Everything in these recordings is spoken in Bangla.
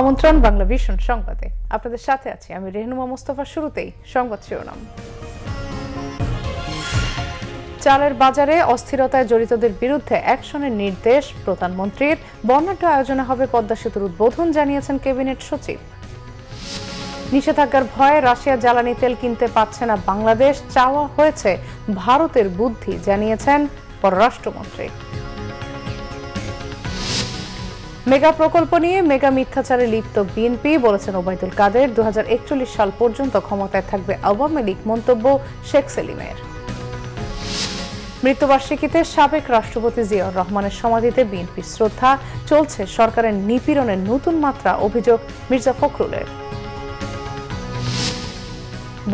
আমন্ত্রণ, বাংলা ভীষণ সংবাদে। আপনাদের সাথে আছি আমি রেহনুমা মোস্তফা, শুরুতেই সংবাদ শিরোনাম। চালের বাজারে অস্থিরতায় জড়িতদের বিরুদ্ধে অ্যাকশনের নির্দেশ প্রধানমন্ত্রীর। বর্ণাঢ্য আয়োজনে হবে পদ্মা সেতুর উদ্বোধন, জানিয়েছেন ক্যাবিনেট সচিব। নিষেধাজ্ঞার ভয়ে রাশিয়া জ্বালানি তেল কিনতে পারছে না বাংলাদেশ, চাওয়া হয়েছে ভারতের বুদ্ধি, জানিয়েছেন পররাষ্ট্রমন্ত্রী। মেগা প্রকল্প নিয়ে মেগা মিথ্যাচারে লিপ্ত বিএনপি বলেছেন ওবায়দুল কাদের। দু হাজার একচল্লিশ সাল পর্যন্ত ক্ষমতায় থাকবে আওয়ামী লীগ, মন্তব্য শেখ সেলিমের। মৃত্যুবার্ষিকীতে সাবেক রাষ্ট্রপতি জিয়াউর রহমানের সমাধিতে বিএনপি শ্রদ্ধা, চলছে সরকারের নিপীড়নের নতুন মাত্রা, অভিযোগ মির্জা ফখরুলের।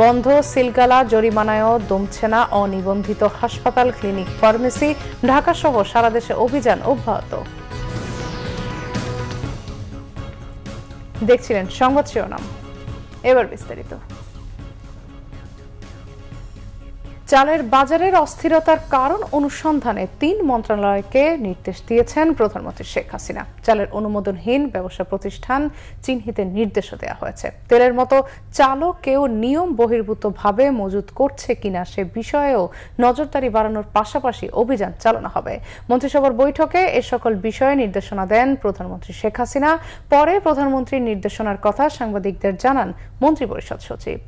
বন্ধ, সিলগালা, জরিমানায়ও দমছে না অনিবন্ধিত হাসপাতাল, ক্লিনিক, ফার্মেসি ঢাকা সহ সারা দেশে অভিযান অব্যাহত। দেখছিলেন সংবাদ শিরোনাম। এবার বিস্তারিত। চালের বাজারের অস্থিরতার কারণ অনুসন্ধানে তিন মন্ত্রণালয়কে নির্দেশ দিয়েছেন প্রধানমন্ত্রী শেখ হাসিনা। চালের অনুমোদনহীন ব্যবসা প্রতিষ্ঠান চিহ্নিতের নির্দেশও দেওয়া হয়েছে। তেলের মতো চালও কেউ নিয়ম বহির্ভূতভাবে মজুত করছে কিনা সে বিষয়েও নজরদারি বাড়ানোর পাশাপাশি অভিযান চালানো হবে। মন্ত্রিসভার বৈঠকে এ সকল বিষয়ে নির্দেশনা দেন প্রধানমন্ত্রী শেখ হাসিনা। পরে প্রধানমন্ত্রীর নির্দেশনার কথা সাংবাদিকদের জানান মন্ত্রিপরিষদ সচিব।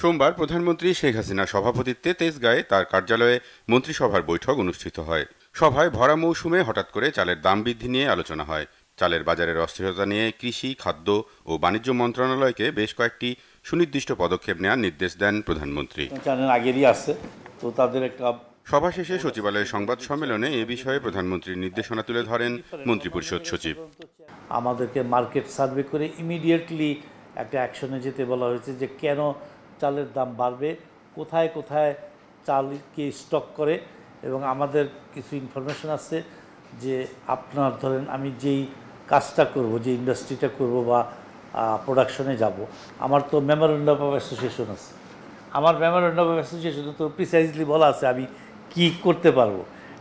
সোমবার প্রধানমন্ত্রী শেখ হাসিনার সভাপতিত্বে তেজগাঁয়ে তার কার্যালয়ে মন্ত্রিসভার বৈঠক অনুষ্ঠিত হয়। সভায় ভরা মৌসুমে হঠাৎ করে চালের দাম বৃদ্ধি নিয়ে আলোচনা হয়। চালের বাজারের অস্থিরতা নিয়ে কৃষি খাদ্য ও বাণিজ্য মন্ত্রণালয়কে বেশ কয়েকটি সুনির্দিষ্ট পদক্ষেপ নেওয়ার নির্দেশ দেন প্রধানমন্ত্রী। আগেরই আছে তো তাদের একটা সভা শেষে সচিবালয়ের সংবাদ সম্মেলনে এ বিষয়ে প্রধানমন্ত্রীর নির্দেশনা তুলে ধরেন মন্ত্রিপরিষদ সচিব। আমাদেরকে মার্কেট সার্ভে করে ইমিডিয়েটলি একটা অ্যাকশনে যেতে বলা হয়েছে যে কেন চালের দাম বাড়বে, কোথায় কোথায় চাল কে স্টক করে এবং আমাদের কিছু ইনফরমেশন আছে যে আপনার ধরেন আমি যেই কাজটা করব, যে ইন্ডাস্ট্রিটা করব বা প্রোডাকশনে যাব, আমার তো মেমোরেন্ডাম অফ অ্যাসোসিয়েশন আছে। আমার মেমোরেন্ডাম অফ অ্যাসোসিয়েশনে তো প্রিসাইজলি বলা আছে আমি কি করতে পারব।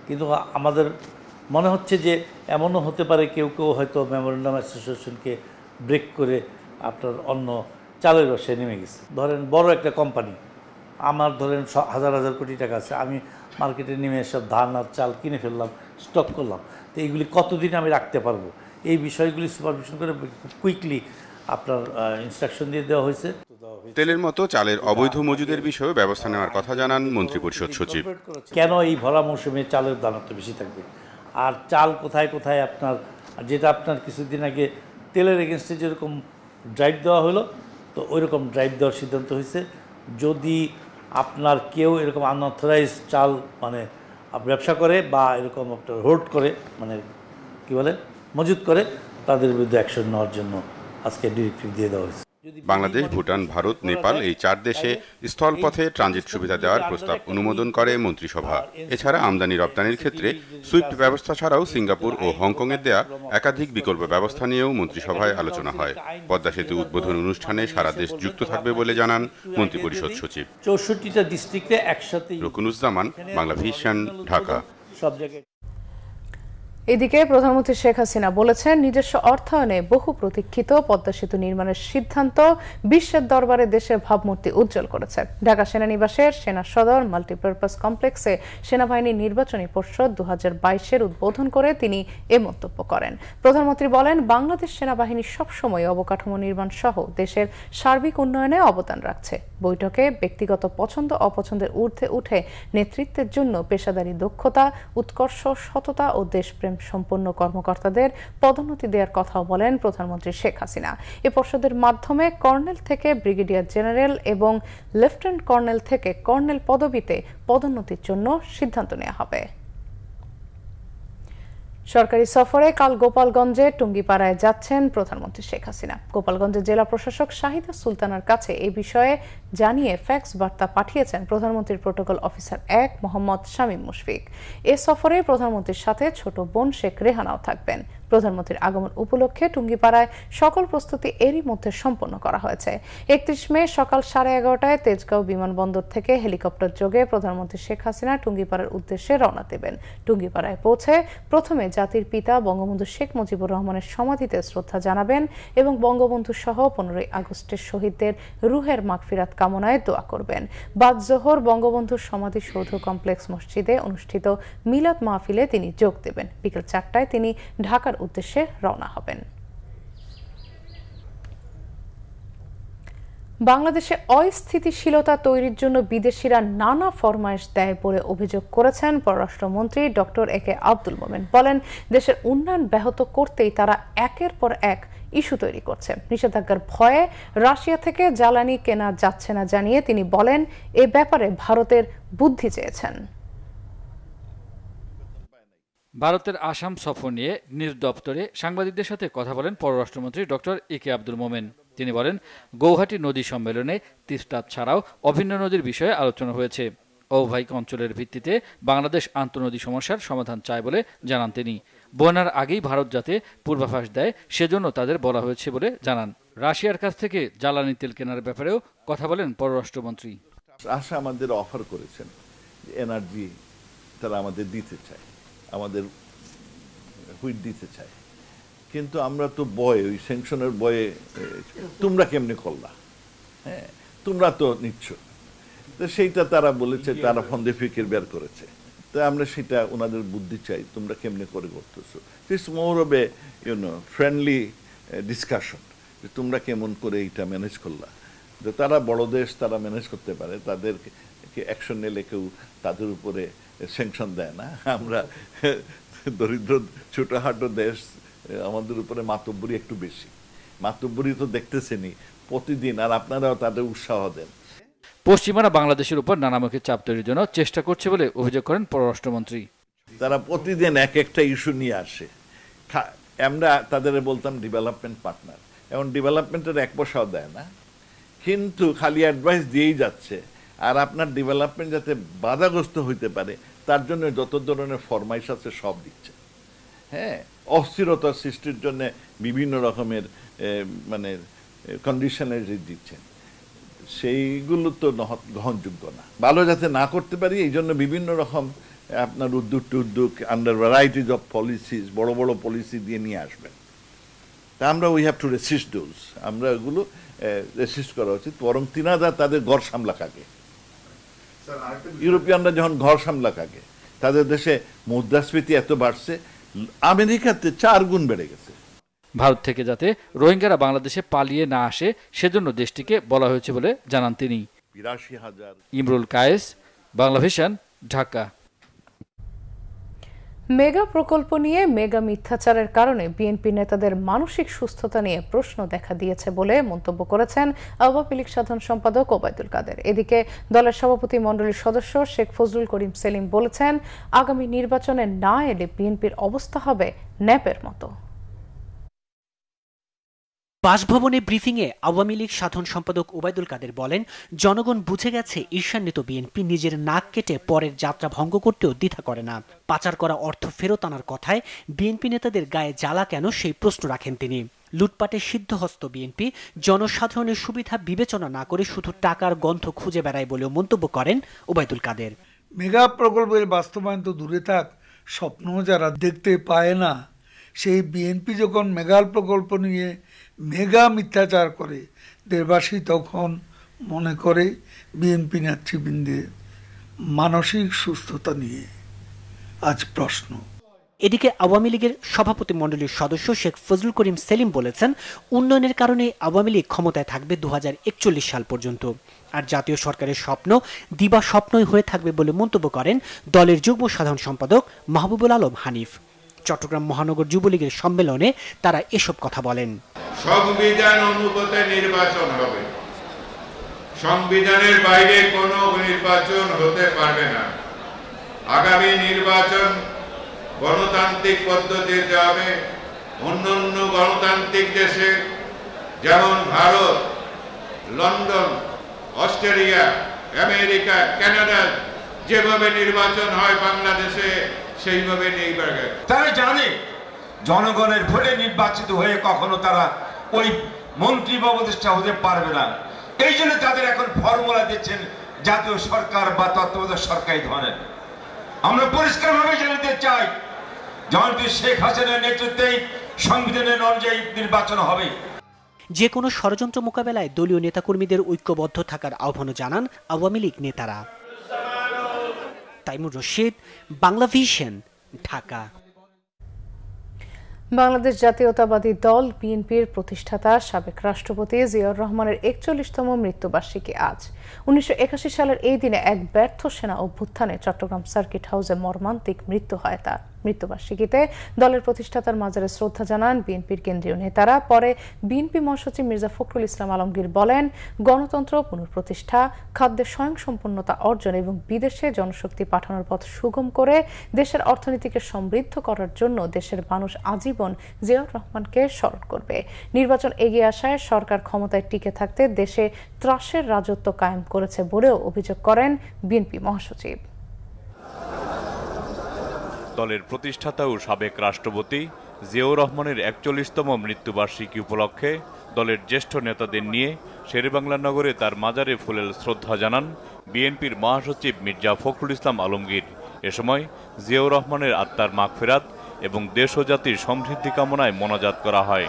কিন্তু আমাদের মনে হচ্ছে যে এমনও হতে পারে কেউ কেউ হয়তো মেমোরেন্ডাম অ্যাসোসিয়েশনকে ব্রেক করে আপনার অন্য চালের ব্যবসায় নেমে গেছে। ধরেন বড় একটা কোম্পানি আমার ধরেন হাজার হাজার কোটি টাকা আছে আমি মার্কেটে নেমে সব ধান আর চাল কিনে ফেললাম স্টক করলাম। তো এইগুলি কতদিন আমি রাখতে পারব? এই বিষয়গুলি সুপারভিশন করে কুইকলি আপনার ইনস্ট্রাকশন দিয়ে দেওয়া হয়েছে। তেলের মতো চালের অবৈধ মজুদের বিষয়ে ব্যবস্থা নেওয়ার কথা জানান মন্ত্রিপরিষদ সচিব। কেন এই ভরা মৌসুমে চালের দাম এত বেশি থাকবে? আর চাল কোথায় কোথায় আপনার যেটা আপনার কিছুদিন আগে তেলের এগেনস্টে যেরকম ড্রাইভ দেওয়া হলো তো ওই রকম ড্রাইভ দেওয়ার সিদ্ধান্ত হয়েছে। যদি আপনার কেউ এরকম আনঅথরাইজ চাল মানে ব্যবসা করে বা এরকম আপনার হোল্ড করে মানে কি বলে, মজুত করে, তাদের বিরুদ্ধে অ্যাকশন নেওয়ার জন্য আজকে ডিরেক্টিভ দিয়ে দেওয়া হয়েছে। বাংলাদেশ ভুটান ভারত নেপাল এই চার দেশে স্থলপথে ট্রানজিট সুবিধা দেওয়ার প্রস্তাব অনুমোদন করে মন্ত্রিসভা এছাড়া আমদানি রপ্তানির ক্ষেত্রে সুইফট ব্যবস্থা ছাড়াও সিঙ্গাপুর ও হংকংয়ের দেয়া একাধিক বিকল্প ব্যবস্থা নিয়েও মন্ত্রিসভায় আলোচনা হয়। পদ্মা সেতু উদ্বোধন অনুষ্ঠানে সারা দেশ যুক্ত থাকবে বলে জানান মন্ত্রিপরিষদ সচিব। চৌষট্টিটা ডিস্ট্রিক্টে একসাথে রকুনুজ্জামান বাংলা ভিশন ঢাকা। সব জায়গায় এদিকে প্রধানমন্ত্রী শেখ হাসিনা বলেছেন, নিজস্ব অর্থায়নে বহু প্রতীক্ষিত পদ্মা সেতু নির্মাণের সিদ্ধান্ত বিশ্বের দরবারে দেশের ভাবমূর্তি উজ্জ্বল করেছে। ঢাকা সেনানিবাসের সেনা সদর মাল্টিপারপাস কমপ্লেক্সে সেনাবাহিনী নির্বাচনী পর্ষদ দু হাজার উদ্বোধন করে তিনি এ মন্তব্য করেন। প্রধানমন্ত্রী বলেন, বাংলাদেশ সেনাবাহিনী সবসময় অবকাঠামো নির্মাণ সহ দেশের সার্বিক উন্নয়নে অবদান রাখছে। বৈঠকে ব্যক্তিগত পছন্দ অপছন্দের ঊর্ধ্বে উঠে নেতৃত্বের জন্য পেশাদারী দক্ষতা, উৎকর্ষ, সততা ও দেশপ্রেম সম্পন্ন কর্মকর্তাদের পদোন্নতি দেওয়ার কথাও বলেন প্রধানমন্ত্রী শেখ হাসিনা। এ পর্ষদের মাধ্যমে কর্নেল থেকে ব্রিগেডিয়ার জেনারেল এবং লেফটেন্যান্ট কর্নেল থেকে কর্নেল পদবিতে পদোন্নতির জন্য সিদ্ধান্ত নেওয়া হবে। সরকারি সফরে কাল গোপালগঞ্জে টুঙ্গিপাড়ায় যাচ্ছেন প্রধানমন্ত্রী শেখ হাসিনা। গোপালগঞ্জের জেলা প্রশাসক শাহিদা সুলতানার কাছে এই বিষয়ে জানিয়ে ফ্যাক্স বার্তা পাঠিয়েছেন প্রধানমন্ত্রীর প্রোটোকল অফিসার এক, মোহাম্মদ শামীম মুশফিক। এ সফরে প্রধানমন্ত্রীর সাথে ছোট বোন শেখ রেহানাও থাকবেন। প্রধানমন্ত্রীর আগমন উপলক্ষে টুঙ্গিপাড়ায় সকল প্রস্তুতি এরই মধ্যে সম্পন্ন করা হয়েছে। একত্রিশ মে সকাল সাড়ে এগারোটায় তেজগাঁও বিমানবন্দর থেকে হেলিকপ্টার যোগে প্রধানমন্ত্রী শেখ হাসিনা টুঙ্গিপাড়ার উদ্দেশ্যে রওনা দেবেন। টুঙ্গিপাড়ায় পৌঁছে প্রথমে জাতির পিতা বঙ্গবন্ধু শেখ মুজিবুর রহমানের সমাধিতে শ্রদ্ধা জানাবেন এবং বঙ্গবন্ধু সহ পনেরোই আগস্টের শহীদদের রুহের মাগফিরাত কামনায় দোয়া করবেন। বাদ জোহর বঙ্গবন্ধুর সমাধিসৌধ কমপ্লেক্স মসজিদে অনুষ্ঠিত মিলাদ মাহফিলে তিনি যোগ দেবেন। বিকেল চারটায় তিনি ঢাকার উদ্দেশ্যে রওনা হবেন। বাংলাদেশে অস্থিতিশীলতা তৈরির জন্য বিদেশিরা নানা ফরমাইশ দেয় বলে অভিযোগ করেছেন পররাষ্ট্রমন্ত্রী ডক্টর এ কে আব্দুল মোমেন। বলেন, দেশের উন্নয়ন ব্যাহত করতেই তারা একের পর এক ইস্যু তৈরি করছে। নিষেধাজ্ঞার ভয়ে রাশিয়া থেকে জ্বালানি কেনা যাচ্ছে না জানিয়ে তিনি বলেন, এ ব্যাপারে ভারতের বুদ্ধি চেয়েছেন। ভারতের আসাম সফর নিয়ে নিজ দপ্তরে সাংবাদিকদের সাথে কথা বলেন পররাষ্ট্রমন্ত্রী ডক্টর এ কে আব্দুল মোমেন। তিনি বলেন, গৌহাটি নদী সম্মেলনে তিস্তা ছাড়াও অভিন্ন নদীর বিষয়ে আলোচনা হয়েছে। অববাহিক অঞ্চলের ভিত্তিতে বাংলাদেশ আন্তনদী সমস্যার সমাধান চায় বলে জানান তিনি। বন্যার আগেই ভারত যাতে পূর্বাভাস দেয়, সেজন্য তাদের বলা হয়েছে বলে জানান। রাশিয়ার কাছ থেকে জ্বালানি তেল কেনার ব্যাপারেও কথা বলেন পররাষ্ট্রমন্ত্রী। আশা আমাদের অফার করেছেন এনার্জি তারা আমাদের দিতে চায়। আমাদের হুইট দিতে চায়। কিন্তু আমরা তো বয়ে ওই স্যাংশনের বয়ে তোমরা কেমনে করলা? হ্যাঁ তোমরা তো নিচ্ছ। তো সেইটা তারা বলেছে তারা ফন্দে ফিকির বের করেছে। তো আমরা সেটা ওনাদের বুদ্ধি চাই তোমরা কেমনে করে করতেছো? It's more of a you know friendly discussion যে তোমরা কেমন করে এইটা ম্যানেজ করলা। যে তারা বড় দেশ তারা ম্যানেজ করতে পারে। তাদেরকে অ্যাকশন নিলে কেউ তাদের উপরে স্যাংশন দেয় না। আমরা দরিদ্র ছোটখাটো দেশ আমাদের উপরে মাতব্বরি একটু বেশি। মাতব্বরি তো দেখতেছেনি প্রতিদিন আর আপনারাও তাদের উৎসাহ দেন। পশ্চিমারা বাংলাদেশের উপর নানামুখী চাপ তৈরির জন্য চেষ্টা করছে বলে অভিযোগ করেন পররাষ্ট্রমন্ত্রী। তারা প্রতিদিন এক একটা ইস্যু নিয়ে আসে। আমরা তাদের বলতাম ডেভেলপমেন্ট পার্টনার এখন ডেভেলপমেন্টের এক পয়সাও দেয় না। কিন্তু খালি অ্যাডভাইস দিয়েই যাচ্ছে। আর আপনার ডেভেলপমেন্ট যাতে বাধাগ্রস্ত হইতে পারে, তার জন্য যত ধরনের ফরমাইশ আছে সব দিচ্ছে। হ্যাঁ অস্থিরতা সৃষ্টির জন্য বিভিন্ন রকমের মানে কন্ডিশনের দিচ্ছেন সেইগুলো তো গ্রহণযোগ্য না। ভালো যাতে না করতে পারি, এই জন্য বিভিন্ন রকম আপনার উদ্যোগ টুদ্যোগ আন্ডার ভ্যারাইটিজ অফ পলিসিস বড় বড় পলিসি দিয়ে নিয়ে আসবেন। তা আমরা we have to resist those আমরা ওগুলো রেসিস্ট করা উচিত। বরং তিনাদা তাদের ঘর সামলা কাকে ইউরোপিয়ানরা যখন ঘর সামলা কাকে তাদের দেশে মুদ্রাস্ফীতি এত বাড়ছে আমেরিকাতে চার গুণ বেড়ে গেছে। ভারত থেকে যাতে রোহিঙ্গারা বাংলাদেশে পালিয়ে না আসে সেজন্য দেশটিকে বলা হয়েছে বলে জানান তিনি। বিরাশি হাজার ইমরুল কায়েস বাংলাভিশন ঢাকা। মেগা প্রকল্প নিয়ে মেগা মিথ্যাচারের কারণে বিএনপি নেতাদের মানসিক সুস্থতা নিয়ে প্রশ্ন দেখা দিয়েছে বলে মন্তব্য করেছেন আওয়ামী লীগ সাধারণ সম্পাদক ওবায়দুল কাদের। এদিকে দলের সভাপতি মণ্ডলীর সদস্য শেখ ফজলুল করিম সেলিম বলেছেন, আগামী নির্বাচনে না এলে বিএনপির অবস্থা হবে ন্যাপের মতো। বাসভবনে ব্রিফিংয়ে আওয়ামী লীগ সাধারণ সম্পাদক ওবায়দুল কাদের বলেন, জনগণ বুঝে গেছে ঈর্ষান্বিত বিএনপি নিজের নাক কেটে পরের যাত্রা ভঙ্গ করতেও দ্বিধা করে না। পাচার করা অর্থ ফেরত আনার কথায় বিএনপি নেতাদের গায়ে জ্বালা কেন সেই প্রশ্ন রাখেন তিনি। লুটপাটে সিদ্ধহস্ত বিএনপি জনসাধারণের সুবিধা বিবেচনা না করে শুধু টাকার গন্ধ খুঁজে বেড়ায় বলেও মন্তব্য করেন ওবায়দুল কাদের। মেগা প্রকল্পের বাস্তবায়ন তো দূরে থাক স্বপ্ন যারা দেখতে পায় না, সেই বিএনপি যখন মেগাল প্রকল্প নিয়ে মেগা মিথ্যাচার করে। দেশবাসী তখন মনে করে বিএনপি নেতৃবৃন্দের মানসিক সুস্থতা নিয়ে। আজ প্রশ্ন। এদিকে আওয়ামী লীগের সভাপতি মণ্ডলীর সদস্য শেখ ফজলুল করিম সেলিম বলেছেন, উন্নয়নের কারণে আওয়ামী লীগ ক্ষমতায় থাকবে দু হাজার একচল্লিশ সাল পর্যন্ত। আর জাতীয় সরকারের স্বপ্ন দিবা স্বপ্নই হয়ে থাকবে বলে মন্তব্য করেন দলের যুগ্ম সাধারণ সম্পাদক মাহবুবুল আলম হানিফ। চট্টগ্রাম মহানগর যুবলীগের সম্মেলনে তারা এসব কথা বলেন। সংবিধান অনুগতে নির্বাচন হবে। সংবিধানের বাইরে কোনো নির্বাচন হতে পারবে না। আগামী নির্বাচন গণতান্ত্রিক পদ্ধতিতে হবে অন্যান্য গণতান্ত্রিক দেশে, যেমন Bharat, London, Australia, America, Canada, যেভাবে নির্বাচন হয় বাংলাদেশে সেইভাবে নেই তারা জানে জনগণের ভোটে নির্বাচিত হয়ে কখনো তারা ওই মন্ত্রী বা উপদেষ্টা হতে পারবে না। এই জন্য তাদের এখন ফর্মুলা দিচ্ছেন জাতীয় সরকার বা তত্ত্বাবধায়ক সরকারি ধরনের। আমরা পরিষ্কারভাবে জানাতে চাই জয়ন্তী শেখ হাসিনার নেতৃত্বেই সংবিধানের অনুযায়ী নির্বাচন হবে। যে কোনো ষড়যন্ত্র মোকাবেলায় দলীয় নেতাকর্মীদের ঐক্যবদ্ধ থাকার আহ্বানও জানান আওয়ামী লীগ নেতারা। তাইমুর রশিদ, বাংলা ভিশন, ঢাকা। বাংলাদেশ জাতীয়তাবাদী দল বিএনপির প্রতিষ্ঠাতা সাবেক রাষ্ট্রপতি জিয়াউর রহমানের একচল্লিশতম মৃত্যুবার্ষিকী আজ। উনিশশো একাশি সালের এই দিনে এক ব্যর্থ সেনা অভ্যুত্থানে চট্টগ্রাম সার্কিট হাউসে মর্মান্তিক মৃত্যু হয় তার মৃত্যুবার্ষিকীতে। দলের প্রতিষ্ঠাতার মাজারে শ্রদ্ধা জানান বিএনপির কেন্দ্রীয় নেতারা। পরে বিএনপি মহাসচিব মির্জা ফখরুল ইসলাম আলমগীর বলেন, গণতন্ত্র, পুনঃপ্রতিষ্ঠা, খাদ্যের স্বয়ংসম্পন্নতা অর্জন এবং বিদেশে জনশক্তি পাঠানোর পথ সুগম করে দেশের অর্থনীতিকে সমৃদ্ধ করার জন্য দেশের মানুষ আজীবন জিয়াউর রহমানকে স্মরণ করবে। নির্বাচন এগিয়ে আসায় সরকার ক্ষমতায় টিকে থাকতে দেশে ত্রাসের রাজত্ব কায়েম করেছে বলেও অভিযোগ করেন বিএনপি মহাসচিব। দলের প্রতিষ্ঠাতা ও সাবেক রাষ্ট্রপতি জিয়াউর রহমানের একচল্লিশতম মৃত্যুবার্ষিকী উপলক্ষে দলের জ্যেষ্ঠ নেতাদের নিয়ে শেরেবাংলা নগরে তার মাজারে ফুলেল শ্রদ্ধা জানান বিএনপির মহাসচিব মির্জা ফখরুল ইসলাম আলমগীর। এ সময় জিয়াউর রহমানের আত্মার মাগফেরাত এবং দেশ ও জাতির সমৃদ্ধি কামনায় মোনাজাত করা হয়।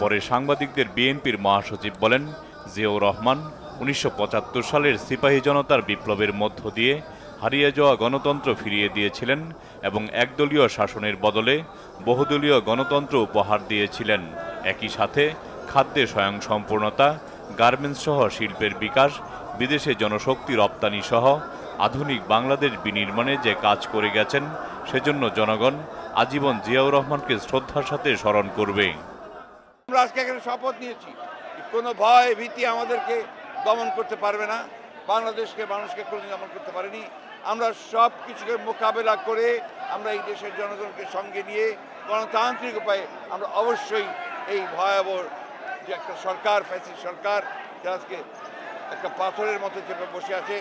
পরে সাংবাদিকদের বিএনপির মহাসচিব বলেন জিয়াউর রহমান উনিশশো পঁচাত্তর সালের সিপাহী জনতার বিপ্লবের মধ্য দিয়ে হারিয়ে যাওয়া গণতন্ত্র ফিরিয়ে দিয়েছিলেন এবং একদলীয় শাসনের বদলে বহুদলীয় গণতন্ত্র উপহার দিয়েছিলেন। একই সাথে খাদ্যে স্বয়ংসম্পূর্ণতা গার্মেন্টস সহ শিল্পের বিকাশ, বিদেশে জনশক্তি রপ্তানি সহ আধুনিক বাংলাদেশ বিনির্মাণে যে কাজ করে গেছেন, সেজন্য জনগণ আজীবন জিয়াউর রহমানকে শ্রদ্ধার সাথে স্মরণ করবে। আজকে এখানে শপথ নিয়েছি। কোনো ভয়, ভীতি আমাদেরকে দমন করতে পারবে না। বাংলাদেশকে, মানুষকে কোনোদিন দমন করতে পারেনি। আমরা সব কিছুকে মোকাবেলা করে আমরা এই দেশের জনগণকে সঙ্গে নিয়ে গণতান্ত্রিক উপায়ে আমরা অবশ্যই এই ভয়াবহ যে একটা সরকার, ফ্যাসিস্ট সরকার যারা আজকে একটা পাথরের মতো চেপে বসে আছে,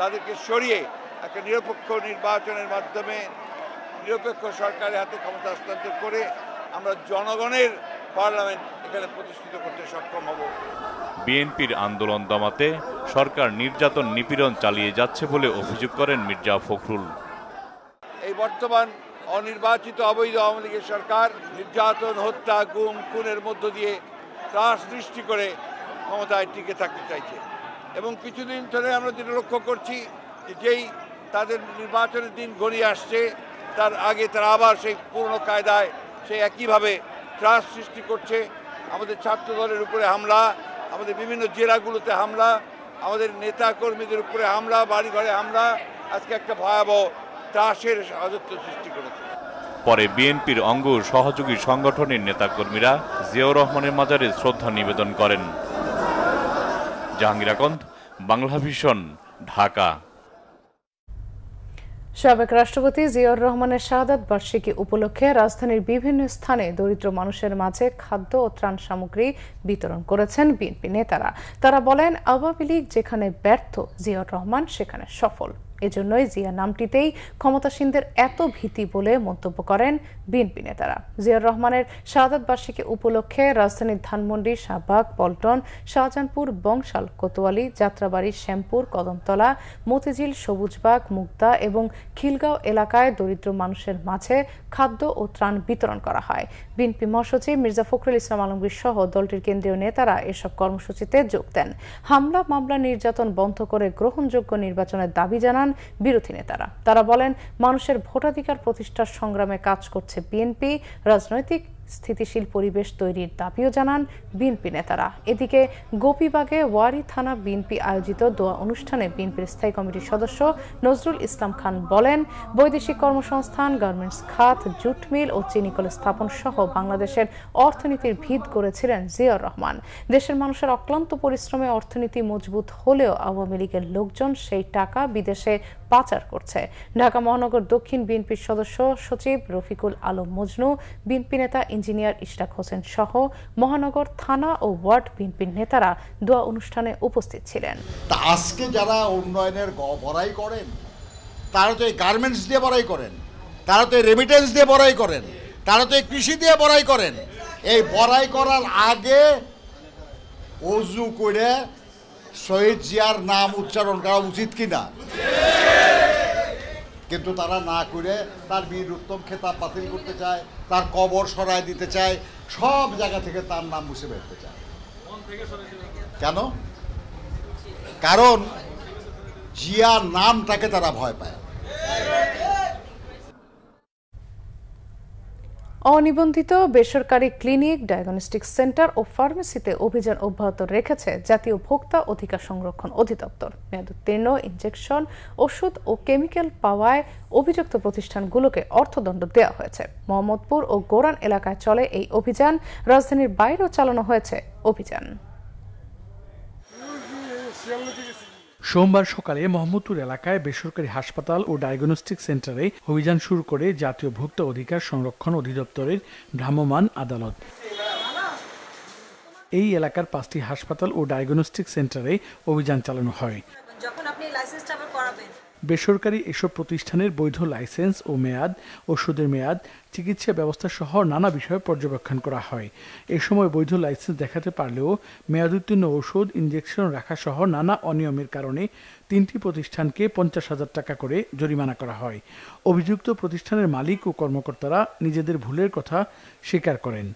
তাদেরকে সরিয়ে একটা নিরপেক্ষ নির্বাচনের মাধ্যমে নিরপেক্ষ সরকারের হাতে ক্ষমতা হস্তান্তর করে আমরা জনগণের পার্লামেন্ট এখানে প্রতিষ্ঠিত করতে সক্ষম হব। বিএনপির আন্দোলন দমাতে সরকার নির্যাতন নিপীড়ন চালিয়ে যাচ্ছে বলে অভিযোগ করেন মির্জা ফখরুল। এই বর্তমান অনির্বাচিত অবৈধ আওয়ামী লীগের সরকার নির্যাতন হত্যা গুম খুনের মধ্য দিয়ে ত্রাস সৃষ্টি করে ক্ষমতায় টিকে থাকতে চাইছে। এবং কিছুদিন ধরে আমরা যেটা লক্ষ্য করছি যে যেই তাদের নির্বাচনের দিন গড়িয়ে আসছে তার আগে তারা আবার সেই পুরনো কায়দায় সেই একইভাবে ত্রাস সৃষ্টি করছে, আমাদের ছাত্র দলের উপরে হামলা, আমাদের বিভিন্ন জেলাগুলোতে হামলা, আমাদের নেতা কর্মীদের উপরে হামলা, বাড়িঘরে হামলা, আজকে একটা ভয়াবহ ত্রাসের রাজত্ব সৃষ্টি করেছে। পরে বিএনপির অঙ্গ সহযোগী সংগঠনের নেতাকর্মীরা জিয়াউর রহমানের মাজারে শ্রদ্ধা নিবেদন করেন। জাহাঙ্গীর আকন্দ বাংলা ঢাকা। সাবেক রাষ্ট্রপতি জিয়াউর রহমানের শাহাদাত বার্ষিকী উপলক্ষে রাজধানীর বিভিন্ন স্থানে দরিদ্র মানুষের মাঝে খাদ্য ও ত্রাণ সামগ্রী বিতরণ করেছেন বিএনপি নেতারা। তারা বলেন, আওয়ামী লীগ যেখানে ব্যর্থ, জিয়াউর রহমান সেখানে সফল। এজন্যই জিয়া নামটিতেই ক্ষমতাসীনদের এত ভীতি বলে মন্তব্য করেন বিএনপি নেতারা। জিয়াউর রহমানের শাহাদাত বার্ষিকী উপলক্ষে রাজধানীর ধানমন্ডি, শাহবাগ, পল্টন, শাহজাহানপুর, বংশাল, কোতোয়ালি, যাত্রাবাড়ি, শ্যামপুর, কদমতলা, মতিঝিল, সবুজবাগ মুক্তা এবং খিলগাঁও এলাকায় দরিদ্র মানুষের মাঝে খাদ্য ও ত্রাণ বিতরণ করা হয়। বিএনপি মহাসচিব মির্জা ফখরুল ইসলাম আলমগীর সহ দলটির কেন্দ্রীয় নেতারা এসব কর্মসূচিতে যোগ দেন। হামলা, মামলা, নির্যাতন বন্ধ করে গ্রহণযোগ্য নির্বাচনের দাবি জানান বিরোধী নেতারা। তারা বলেন, মানুষের ভোটাধিকার প্রতিষ্ঠার সংগ্রামে কাজ করছে বিএনপি, রাজনৈতিক স্থিতিশীল পরিবেশ তৈরির দাবিও জানান বিএনপি নেতারা। এদিকে গোপীবাগে ওয়ারি থানা বিএনপি আয়োজিত দোয়া অনুষ্ঠানে বিএনপির স্থায়ী কমিটির সদস্য নজরুল ইসলাম খান বলেন, বৈদেশিক কর্মসংস্থান, গার্মেন্টস খাত, জুট মিল ও চিনিকল স্থাপন সহ বাংলাদেশের অর্থনীতির ভিত করেছিলেন জিয়াউর রহমান। দেশের মানুষের অক্লান্ত পরিশ্রমে অর্থনীতি মজবুত হলেও আওয়ামী লীগের লোকজন সেই টাকা বিদেশে পাচার করছে। ঢাকা মহানগর দক্ষিণ বিএনপির সদস্য সচিব রফিকুল আলম মজনু, বিএনপি নেতা ইঞ্জিনিয়ার ইশরাক হোসেন সহ মহানগর থানা ও ওয়ার্ড বিএনপির নেতারা দোয়া অনুষ্ঠানে উপস্থিত ছিলেন। তা আজকে যারা উন্নয়নের বড়াই করেন, তারা তো এই গার্মেন্টস দিয়ে বড়াই করেন, তারা তো রেমিটেন্স দিয়ে বড়াই করেন, তারা তো এই কৃষি দিয়ে বড়াই করেন। এই বড়াই করার আগে অজু করে শহীদ জিয়ার নাম উচ্চারণ করা উচিত কিনা? কিন্তু তারা না করে তার বীর উত্তম খেতাব বাতিল করতে চায়, তার কবর সরায় দিতে চায়, সব জায়গা থেকে তার নাম মুছে বেরতে চায়। কেন? কারণ জিয়ার নামটাকে তারা ভয় পায়। অনিবন্ধিত বেসরকারি ক্লিনিক ডায়াগনস্টিক সেন্টার ও ফার্মেসিতে অভিযান অব্যাহত রেখেছে জাতীয় ভোক্তা অধিকার সংরক্ষণ অধিদপ্তর। মেয়াদোত্তীর্ণ ইনজেকশন ওষুধ ও কেমিক্যাল পাওয়ায় অভিযুক্ত প্রতিষ্ঠানগুলোকে অর্থদণ্ড দেওয়া হয়েছে। মোহাম্মদপুর ও গোরান এলাকায় চলে এই অভিযান। রাজধানীর বাইরেও চালানো হয়েছে অভিযান। সোমবার সকালে মোহাম্মদপুর এলাকায় বেসরকারি হাসপাতাল ও ডায়াগনস্টিক সেন্টারে অভিযান শুরু করে জাতীয় ভোক্তা অধিকার সংরক্ষণ অধিদপ্তরের ভ্রাম্যমাণ আদালত। এই এলাকার পাঁচটি হাসপাতাল ও ডায়াগনস্টিক সেন্টারে অভিযান চালানো হয়। যখন আপনি লাইসেন্সটা বেসরকারি এসব প্রতিষ্ঠানের বৈধ লাইসেন্স ও মেয়াদ, ওষুধের মেয়াদ, চিকিৎসা ব্যবস্থা সহ নানা বিষয় পর্যবেক্ষণ করা হয়। এ সময় বৈধ লাইসেন্স দেখাতে পারলেও মেয়াদোত্তীর্ণ ওষুধ ইনজেকশন রাখা সহ নানা অনিয়মের কারণে তিনটি প্রতিষ্ঠানকে পঞ্চাশ হাজার টাকা করে জরিমানা করা হয়। অভিযুক্ত প্রতিষ্ঠানের মালিক ও কর্মকর্তারা নিজেদের ভুলের কথা স্বীকার করেন।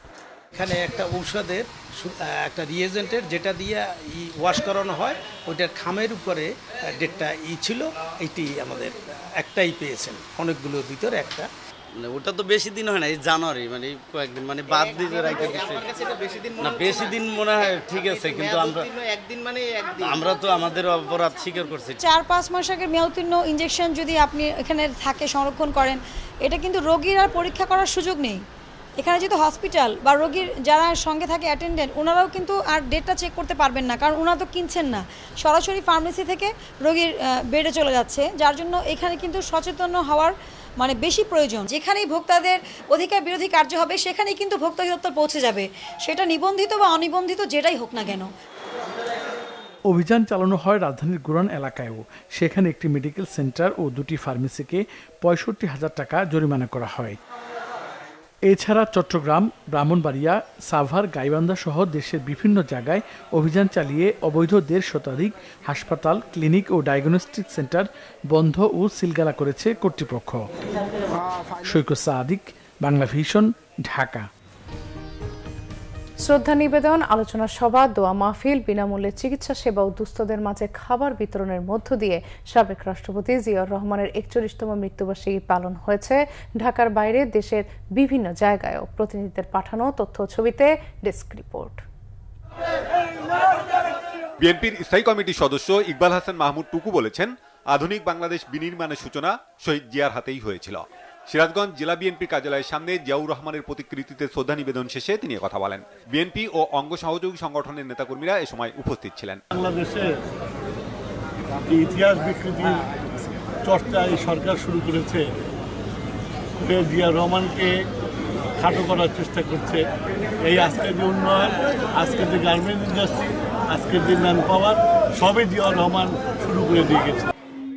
এখানে একটা ঔষধের একটা রিয়েজেন্টের যেটা দিয়ে ই ওয়াশ করানো হয় ওইটার খামের উপরে ডেটটা ই ছিল এটি আমাদের একটাই পেয়েছেন অনেকগুলোর ভিতর একটা। মানে ওটা তো বেশি দিন হয় না এই জানুয়ারি মানে কয়েকদিন মানে বাদ দিয়ে রাখতে না বেশি দিন মনে হয় ঠিক আছে কিন্তু আমরা একদিন মানে একদিন। আমরা তো আমাদের অপরাধ স্বীকার করছি। চার পাঁচ মাস আগে মেয়াদোত্তীর্ণ ইঞ্জেকশন যদি আপনি এখানে থাকে সংরক্ষণ করেন এটা কিন্তু রোগীর আর পরীক্ষা করার সুযোগ নেই। এখানে যেহেতু হসপিটাল বা রোগীর যারা সঙ্গে থাকে অ্যাটেন্ডেন্ট ওনারাও কিন্তু আর ডেটটা চেক করতে পারবেন না। কারণ ওনারা তো কিনছেন না। সরাসরি ফার্মেসি থেকে রোগীর বেডে চলে যাচ্ছে। যার জন্য এখানে কিন্তু সচেতন হওয়ার মানে বেশি প্রয়োজন। যেখানেই ভোক্তাদের অধিকার বিরোধী কার্য হবে, সেখানেই কিন্তু ভোক্তা অধিদপ্তর পৌঁছে যাবে। সেটা নিবন্ধিত বা অনিবন্ধিত যেটাই হোক না কেন। অভিযান চালানো হয় রাজধানীর গুরান এলাকায়ও। সেখানে একটি মেডিকেল সেন্টার ও দুটি ফার্মেসিকে পঁয়ষট্টি হাজার টাকা জরিমানা করা হয়। এছাড়া চট্টগ্রাম, ব্রাহ্মণবাড়িয়া, সাভার, গাইবান্ধা সহ দেশের বিভিন্ন জায়গায় অভিযান চালিয়ে অবৈধ দেড় শতাধিক হাসপাতাল, ক্লিনিক ও ডায়াগনস্টিক সেন্টার বন্ধ ও সিলগালা করেছে কর্তৃপক্ষ। সৈকত সাদিক, বাংলা ভিশন, ঢাকা। শ্রদ্ধা নিবেদন, আলোচনা সভা, দোয়া মাহফিল, বিনামূল্যে চিকিৎসা সেবা ও দুস্থদের মাঝে খাবার বিতরণের মধ্য দিয়ে সাবেক রাষ্ট্রপতি জিয়াউর রহমানের একচল্লিশতম মৃত্যুবার্ষিকী পালন হয়েছে। ঢাকার বাইরে দেশের বিভিন্ন জায়গায়ও প্রতিনিধিদের পাঠানো তথ্য ছবিতে ডেস্ক রিপোর্ট। বিএনপির স্থায়ী কমিটির সদস্য ইকবাল হাসান মাহমুদ টুকু বলেছেন, আধুনিক বাংলাদেশ বিনির্মাণের সূচনা শহীদ জিয়ার হাতেই হয়েছিল। সিরাজগঞ্জ জেলা বিএনপির কার্যালয়ের সামনে জিয়াউর রহমানের প্রতিকৃতিতে শ্রদ্ধা নিবেদন শেষে তিনি কথা বলেন। বিএনপি ও অঙ্গ সহযোগী সংগঠনের নেতাকর্মীরা এ সময় উপস্থিত ছিলেন। ইতিহাস বিকৃতির চর্চা এই সরকার শুরু করেছে জিয়া রহমানকে খাটো করার চেষ্টা করছে। এই আজকের যে উন্নয়ন আজকের যে গার্মেন্ট ইন্ডাস্ট্রি আজকের যে ম্যান পাওয়ার সবই জিয়া রহমান শুরু করে দিয়ে গেছে।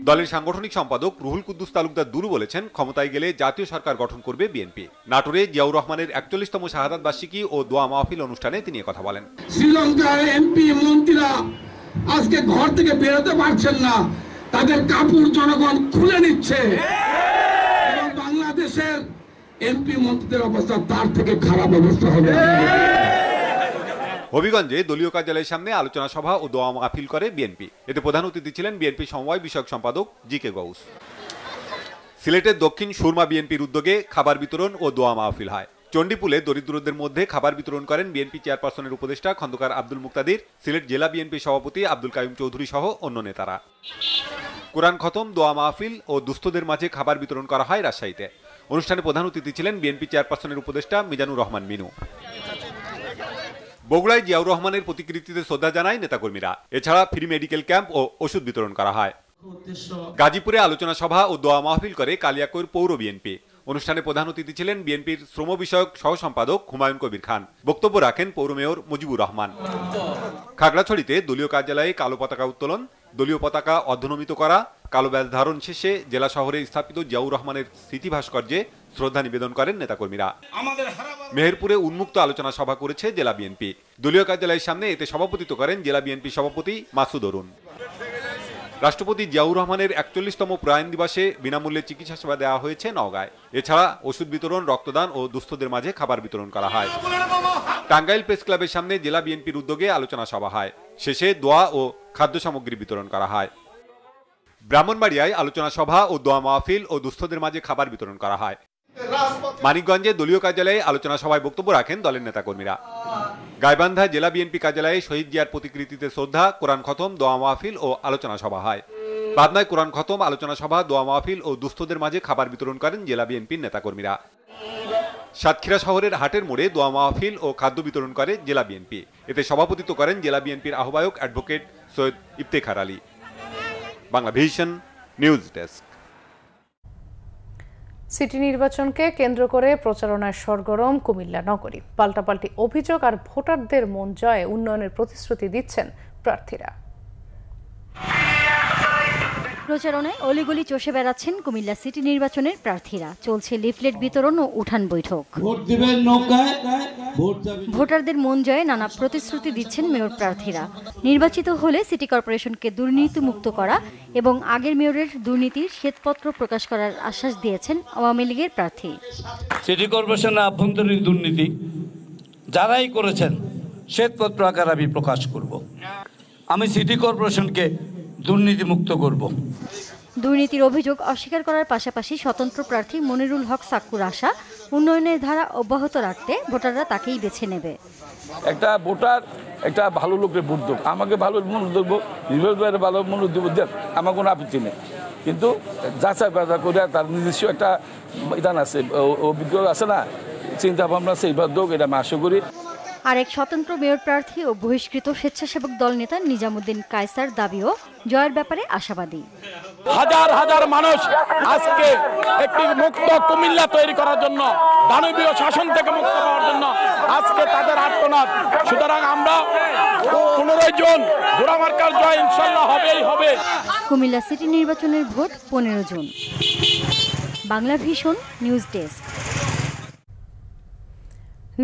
দলের সাংগঠনিক সম্পাদক রুহুল কুদ্দুস তালুকদার দুরু বলেছেন, ক্ষমতায় গেলে জাতীয় সরকার গঠন করবে বিএনপি। নাটোরে জিয়াউর রহমানের একচল্লিশতম শাহাদাত বার্ষিকী ও দোয়া মাহফিল অনুষ্ঠানে তিনি কথা বলেন। শ্রীলঙ্কার এমপি মন্ত্রীরা আজকে ঘর থেকে বেরোতে পারছেন না। তাদের কাপড় জনগণ খুলে নিচ্ছে। বাংলাদেশের এমপি মন্ত্রীদের অবস্থা তার থেকে খারাপ অবস্থা হবে। হবিগঞ্জে দলীয় কার্যালয়ের সামনে আলোচনা সভা ও দোয়া মাহফিল করে বিএনপি। এতে প্রধান অতিথি ছিলেন বিএনপি সমবায় বিষয়ক সম্পাদক জি কে গৌস। সিলেটের দক্ষিণ সুরমা বিএনপির উদ্যোগে খাবার বিতরণ ও দোয়া মাহফিল হয়। চণ্ডীপুলে দরিদ্রদের মধ্যে খাবার বিতরণ করেন বিএনপি চেয়ারপারসনের উপদেষ্টা খন্দকার আব্দুল মুক্তাদির, সিলেট জেলা বিএনপি সভাপতি আব্দুল কাইম চৌধুরী সহ অন্য নেতারা। কোরআন খতম, দোয়া মাহফিল ও দুস্থদের মাঝে খাবার বিতরণ করা হয় রাজশাহীতে। অনুষ্ঠানে প্রধান অতিথি ছিলেন বিএনপি চেয়ারপারসনের উপদেষ্টা মিজানুর রহমান মিনু। বগুড়ায় জিয়াউর রহমানের প্রতিকৃতিতে শ্রদ্ধা জানায় নেতাকর্মীরা। এছাড়া ফ্রি মেডিকেল ক্যাম্প ও ওষুধ বিতরণ করা হয়। গাজীপুরে আলোচনা সভা ও দোয়া মাহফিল করে কালিয়াকৈর পৌর বিএনপি। অনুষ্ঠানে প্রধান অতিথি ছিলেন বিএনপির শ্রম বিষয়ক সহ সম্পাদক হুমায়ুন কবির খান। বক্তব্য রাখেন পৌর মেয়র মুজিবুর রহমান। খাগড়াছড়িতে দলীয় কার্যালয়ে কালো পতাকা উত্তোলন, দলীয় পতাকা অর্ধনমিত করা, কালো ব্যাস ধারণ শেষে জেলা শহরে স্থাপিত জিয়াউর রহমানের স্মৃতি ভাস্কর্যে শ্রদ্ধা নিবেদন করেন নেতাকর্মীরা। মেহেরপুরে উন্মুক্ত আলোচনা সভা করেছে জেলা বিএনপি। দলীয় কার্যালয়ের সামনে এতে সভাপতিত্ব করেন জেলা বিএনপি সভাপতি মাসুদ অরুণ। রাষ্ট্রপতি জিয়াউর রহমানের একচল্লিশতম প্রয়াণ দিবসে বিনামূল্যে চিকিৎসা সেবা দেওয়া হয়েছে নওগাঁয়। এছাড়া ওষুধ বিতরণ রক্তদান ও দুস্থদের মাঝে খাবার বিতরণ করা হয়। টাঙ্গাইল প্রেস ক্লাবের সামনে জেলা বিএনপির উদ্যোগে আলোচনা সভা হয়। শেষে দোয়া ও খাদ্য সামগ্রী বিতরণ করা হয়। ব্রাহ্মণবাড়িয়ায় আলোচনা সভা ও দোয়া মাহফিল ও দুস্থদের মাঝে খাবার বিতরণ করা হয়। মানিকগঞ্জে দলীয় কার্যালয়ে আলোচনা সভায় বক্তব্য রাখেন দলের নেতাকর্মীরা। গাইবান্ধা জেলা বিএনপি কার্যালয়ে শহীদ জিয়ার প্রতিকৃতিতে শ্রদ্ধা, কোরআন খতম, দোয়া মাহফিল ও আলোচনা সভা হয়। পাবনায় কোরআন খতম, আলোচনা সভা, দোয়া মাহফিল ও দুস্থদের মাঝে খাবার বিতরণ করেন জেলা বিএনপির নেতাকর্মীরা। সাতক্ষীরা শহরের হাটের মোড়ে দোয়া মাহফিল ও খাদ্য বিতরণ করে জেলা বিএনপি। এতে সভাপতিত্ব করেন জেলা বিএনপির আহ্বায়ক advocate Syed Iftekhar Ali. Bangla Vision news desk. City নির্বাচনকে কেন্দ্র করে প্রচারণায় সরগরম কুমিল্লা নগরী। পাল্টাপাল্টি অভিযোগ আর ভোটারদের মন জয়ে উন্নয়নের প্রতিশ্রুতি দিচ্ছেন প্রার্থীরা। প্রচারণায় অলিগলি চষে বেড়াচ্ছেন কুমিল্লা সিটি নির্বাচনের প্রার্থীরা। চলছে লিফলেট বিতরণ ও উঠান বৈঠক। ভোটারদের মন জয়ে নানা প্রতিশ্রুতি দিচ্ছেন মেয়র প্রার্থীরা। নির্বাচিত হলে সিটি কর্পোরেশনকে দুর্নীতিমুক্ত করা এবং আগের মেয়রের দুর্নীতির শ্বেতপত্র প্রকাশ করার আশ্বাস দিয়েছেন আওয়ামী লীগের প্রার্থী। সিটি কর্পোরেশনের আভ্যন্তরীণ দুর্নীতি যারাই করেছেন শ্বেতপত্র আকার আমি প্রকাশ করব। আমি সিটি কর্পোরেশনকে দুর্নীতিমুক্ত করব। দুর্নীতির অভিযোগ অস্বীকার করার পাশাপাশি স্বতন্ত্র প্রার্থী মনিরুল হক সাক্কুর আশা উন্নয়নের ধারা অব্যাহত রাখতে ভোটাররা তাকেই বেছে নেবে। একটা ভোটার একটা ভালো লোকের ভোট দেব। আমাকে ভালো মনোযোগ দেবো নির্ভর ভালো মনোযোগ দেবো দেখ আমার কোনো আপত্তি নেই। কিন্তু যাচাই বাজা করে তার নিজস্ব একটা ইদান আছে অভিজ্ঞতা আছে না চিন্তা ভাবনা আছে এইবার দোক এটা আমি আশা করি। আরেক স্বতন্ত্র মেয়র প্রার্থী ও বহিষ্কৃত স্বেচ্ছাসেবক দল নেতা নিজামুদ্দিন কায়সার দাবিও জয়ের ব্যাপারে আশাবাদী। হাজার হাজার মানুষ আজকে একটি মুক্ত কুমিল্লা তৈরি করার জন্য দানবীয় শাসন থেকে মুক্ত পাওয়ার জন্য আজকে তাদের আত্মনাথ সুতরাং আমরা পনেরোই জন ঘোড়া মার্কার জয় ইনশাল্লাহ হবেই হবে। কুমিল্লা সিটি নির্বাচনের ভোট পনেরো June. Bangla Vision news desk.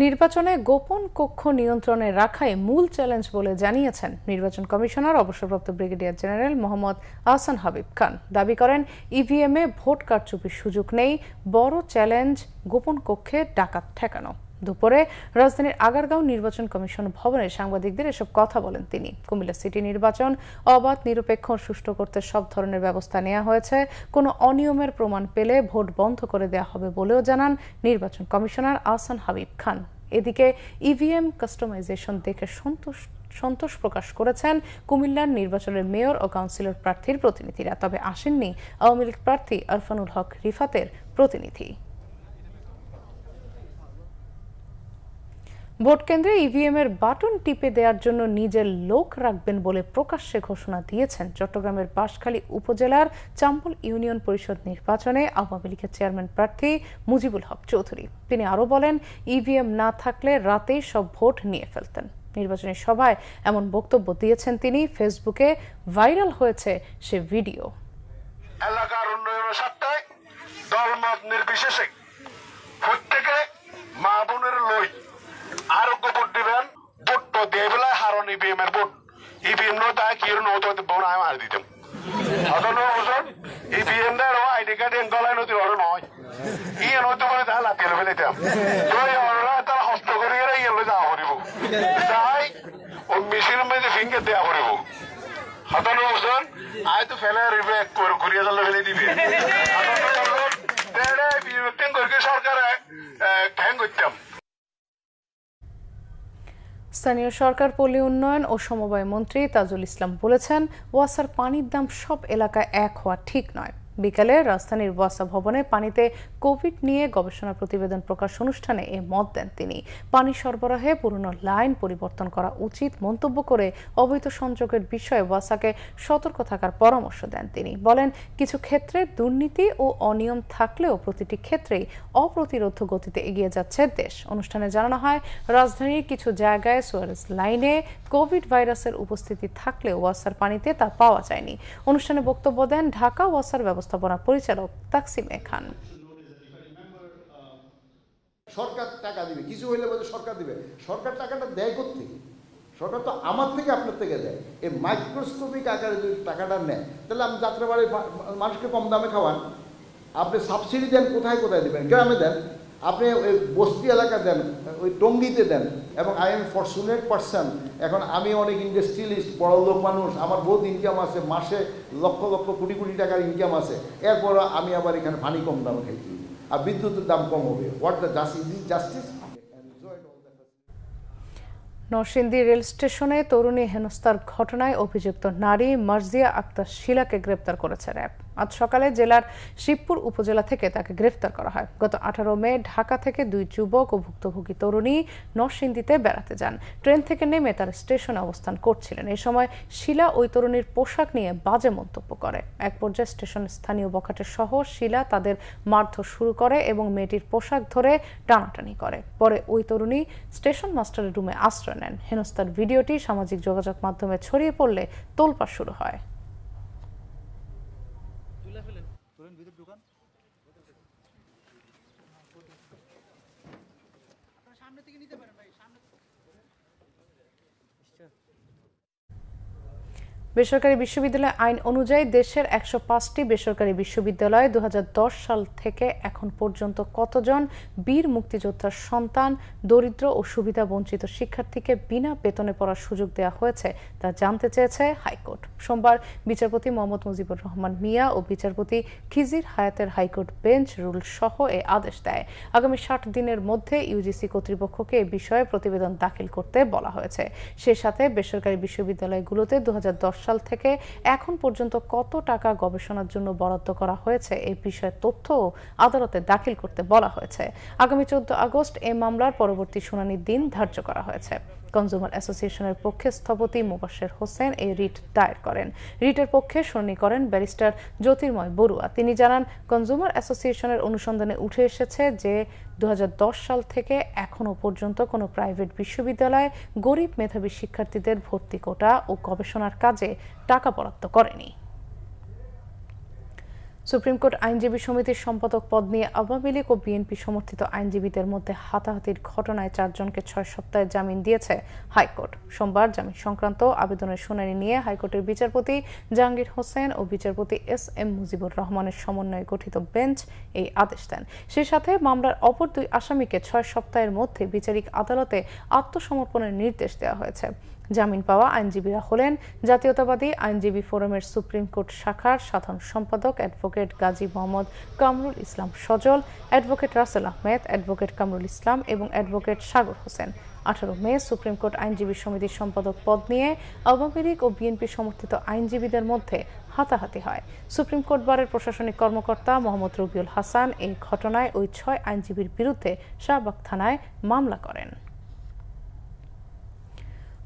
নির্বাচনে গোপন কক্ষ নিয়ন্ত্রণে রাখাই মূল চ্যালেঞ্জ বলে জানিয়েছেন নির্বাচন কমিশনার, অবসরপ্রাপ্ত ব্রিগেডিয়ার জেনারেল মোহাম্মদ আহসান হাবিব খান। দাবি করেন, ইভিএমে ভোট কারচুপির সুযোগ নেই, বড় চ্যালেঞ্জ গোপন কক্ষে ডাকাত ঠেকানো। দুপুরে রাজধানীর আগারগাঁও নির্বাচন কমিশন ভবনে সাংবাদিকদের এসব কথা বলেন তিনি। কুমিল্লা সিটি নির্বাচন অবাধ, নিরপেক্ষ সুষ্ঠু করতে সব ধরনের ব্যবস্থা নেওয়া হয়েছে। কোনো অনিয়মের প্রমাণ পেলে ভোট বন্ধ করে দেওয়া হবে বলেও জানান নির্বাচন কমিশনার আহসান হাবিব খান। এদিকে ইভিএম কাস্টমাইজেশন দেখে সন্তোষ সন্তোষ প্রকাশ করেছেন কুমিল্লার নির্বাচনের মেয়র ও কাউন্সিলর প্রার্থীর প্রতিনিধিরা। তবে আসেননি আওয়ামী লীগ প্রার্থী আরফানুল হক রিফাতের প্রতিনিধি। ভোট কেন্দ্রে ইভিএম এর বাটন টিপে দেওয়ার জন্য নিজের লোক রাখবেন বলে প্রকাশ্যে ঘোষণা দিয়েছেন চট্টগ্রামের বাঁশখালী উপজেলার চাম্পল ইউনিয়ন পরিষদ নির্বাচনে আওয়ামী লীগের চেয়ারম্যান প্রার্থী মুজিবুল হক চৌধুরী। তিনি আরও বলেন ইভিএম না থাকলে রাতেই সব ভোট নিয়ে ফেলতেন। নির্বাচনী সভায় এমন বক্তব্য দিয়েছেন তিনি। ফেসবুকে ভাইরাল হয়েছে সে ভিডিও। এলাকার উন্নয়নের স্বার্থে দলমত নির্বিশেষে প্রত্যেকে মা বোনের লই আরোগ্য ভোট দিবেন? ভোট তো দিয়ে হারন ইভিএম এর ভোট। ইভিএম নো তাই কি নো তো বোন আমি মার দিতাম অতন ওজন ইভিএম দের আইডি কার্ড এন গলায় নদীর অর নয়। ইয়ে নয়তো বলে তা লাতি ফেলিতাম তো এই অররা তার হস্ত করে গেলে ইয়ে লো যাওয়া করিব। তাই ও মেশিনের মধ্যে ফিঙ্গার দেওয়া করিব। হতন ওজন আয় তো ফেলে রিবে করে করিয়া জানলে ফেলে দিবি। সরকারে ঠ্যাং করতাম। স্থানীয় সরকার, পল্লী উন্নয়ন ও সমবায় মন্ত্রী তাজুল ইসলাম বলেছেন, ওয়াসার পানির দাম সব এলাকায় এক হওয়া ঠিক নয়। বিকালে রাজধানীর ওয়াসা ভবনে পানিতে কোভিড নিয়ে গবেষণা প্রতিবেদন প্রকাশ অনুষ্ঠানে এ মত দেন তিনি। পানি সরবরাহে পুরনো লাইন পরিবর্তন করা উচিত মন্তব্য করে অবৈধ সংযোগের বিষয়ে ওয়াসাকে সতর্ক থাকার পরামর্শ দেন তিনি। বলেন, কিছু ক্ষেত্রে দুর্নীতি ও অনিয়ম থাকলেও প্রতিটি ক্ষেত্রেই অপ্রতিরোধ গতিতে এগিয়ে যাচ্ছে দেশ। অনুষ্ঠানে জানানো হয়, রাজধানীর কিছু জায়গায় সুয়ারেজ লাইনে কোভিড ভাইরাসের উপস্থিতি থাকলেও ওয়াসার পানিতে তা পাওয়া যায়নি। অনুষ্ঠানে বক্তব্য দেন ঢাকা ওয়াসার ব্যবস্থাপনা পরিচালক তাকসিম খান। সরকার টাকা দিবে। কিছু হইলে বলতে সরকার দিবে। সরকার টাকাটা দেয় কোথেকে সরকার তো আমার থেকে আপনার থেকে দেয়। এই মাইক্রোস্কোপিক আকারে যদি টাকাটা নেয়, তাহলে আপনি যাত্রাবাড়ির মানুষকে কম দামে খাওয়ান। আপনি সাবসিডি দেন, কোথায় কোথায় দেবেন? গ্রামে দেন। আপনি ওই বস্তি এলাকা দেন, ওই টঙ্গিতে দেন। এবং আই এম ফরচুনেট পার্সন এখন আমি অনেক ইন্ডাস্ট্রিয়ালিস্ট বড় লোক মানুষ। আমার বহুত ইনকাম আছে। মাসে লক্ষ লক্ষ কোটি কোটি টাকার ইনকাম আছে। এরপর আমি আবার এখানে পানি কম দামে খাইছি বিদ্যুতের দাম কম হবে। নরসিংদী রেল স্টেশনে তরুণী হেনস্থার ঘটনায় অভিযুক্ত নারী মার্জিয়া আক্তার শিলাকে গ্রেপ্তার করেছে র্যাব। আজ সকালে জেলার শিবপুর উপজেলা থেকে তাকে গ্রেফতার করা হয়। গত আঠারো মে ঢাকা থেকে দুই যুবক ও ভুক্তভোগী তরুণী নরসিংদীতে বেড়াতে যান। ট্রেন থেকে নেমে তার স্টেশনে অবস্থান করছিলেন। এই সময় শিলা ওই তরুণীর পোশাক নিয়ে বাজে মন্তব্য করে। এক পর্যায়ে স্টেশন স্থানীয় বখাটের সহ শিলা তাদের মারধর শুরু করে এবং মেয়েটির পোশাক ধরে টানাটানি করে। পরে ওই তরুণী স্টেশন মাস্টারের রুমে আশ্রয় নেন। হেনস্তার ভিডিওটি সামাজিক যোগাযোগ মাধ্যমে ছড়িয়ে পড়লে তোলপাড় শুরু হয়। বেসরকারি বিশ্ববিদ্যালয় আইন অনুযায়ী দেশের একশো পাঁচটি বেসরকারি বিশ্ববিদ্যালয়ে দু হাজার দশ সাল থেকে এখন পর্যন্ত কতজন বীর মুক্তিযোদ্ধার সন্তান, দরিদ্র ও সুবিধা বঞ্চিত শিক্ষার্থীকে বিনা বেতনে পড়ার সুযোগ দেওয়া হয়েছে তা জানতে চেয়েছে হাইকোর্ট। সোমবার বিচারপতি মোহাম্মদ মুজিবুর রহমান মিয়া ও বিচারপতি খিজির হায়াতের হাইকোর্ট বেঞ্চ রুল সহ এ আদেশ দেয়। আগামী ষাট দিনের মধ্যে ইউজিসি কর্তৃপক্ষকে এ বিষয়ে প্রতিবেদন দাখিল করতে বলা হয়েছে। সে সাথে বেসরকারি বিশ্ববিদ্যালয়গুলোতে দু হাজার দশ সাল থেকে এখন পর্যন্ত কত টাকা গবেষণার জন্য বরাদ্দ করা হয়েছে এই বিষয়ে তথ্য আদালতে দাখিল করতে বলা হয়েছে। আগামী চোদ্দ আগস্ট এ মামলার পরবর্তী শুনানির দিন ধার্য করা হয়েছে। কনজুমার অ্যাসোসিয়েশনের পক্ষে স্থপতি মুবাশের হোসেন এই রিট দায়ের করেন। রিটের পক্ষে শুনানি করেন ব্যারিস্টার জ্যোতির্ময় বড়ুয়া। তিনি জানান, কনজুমার অ্যাসোসিয়েশনের অনুসন্ধানে উঠে এসেছে যে দু হাজার দশ সাল থেকে এখনও পর্যন্ত কোনো প্রাইভেট বিশ্ববিদ্যালয়ে গরিব মেধাবী শিক্ষার্থীদের ভর্তি কোটা ও গবেষণার কাজে টাকা বরাদ্দ করেনি। সুপ্রিম কোর্ট আইনজীবী সমিতির সম্পাদক পদ নিয়ে আওয়ামী লীগ ও বিএনপি সমর্থিত আইনজীবীদের মধ্যে হাতাহাতির ঘটনায় চারজনকে ছয় সপ্তাহের জামিন দিয়েছে হাইকোর্ট। সোমবার জামিন সংক্রান্ত আবেদনের শুনানি নিয়ে হাইকোর্টের বিচারপতি জাহাঙ্গীর হোসেন ও বিচারপতি এস এম মুজিবুর রহমানের সমন্বয়ে গঠিত বেঞ্চ এই আদেশ দেন। সেই সাথে মামলার অপর দুই আসামিকে ছয় সপ্তাহের মধ্যে বিচারিক আদালতে আত্মসমর্পণের নির্দেশ দেওয়া হয়েছে। জামিন পাওয়া আইনজীবীরা হলেন জাতীয়তাবাদী আইনজীবী ফোরামের সুপ্রিম কোর্ট শাখার সাধারণ সম্পাদক advocate Gazi Mohammad Kamrul Islam Sajal, advocate Rasel Ahmed, advocate Kamrul Islam এবং অ্যাডভোকেট সাগর হোসেন। আঠারো মে সুপ্রিম কোর্ট আইনজীবী সমিতির সম্পাদক পদ নিয়ে আওয়ামী লীগ ও বিএনপি সমর্থিত আইনজীবীদের মধ্যে হাতাহাতি হয়। সুপ্রিম কোর্ট বারের প্রশাসনিক কর্মকর্তা মোহাম্মদ রবিউল হাসান এই ঘটনায় ওই ছয় আইনজীবীর বিরুদ্ধে শাহবাগ থানায় মামলা করেন।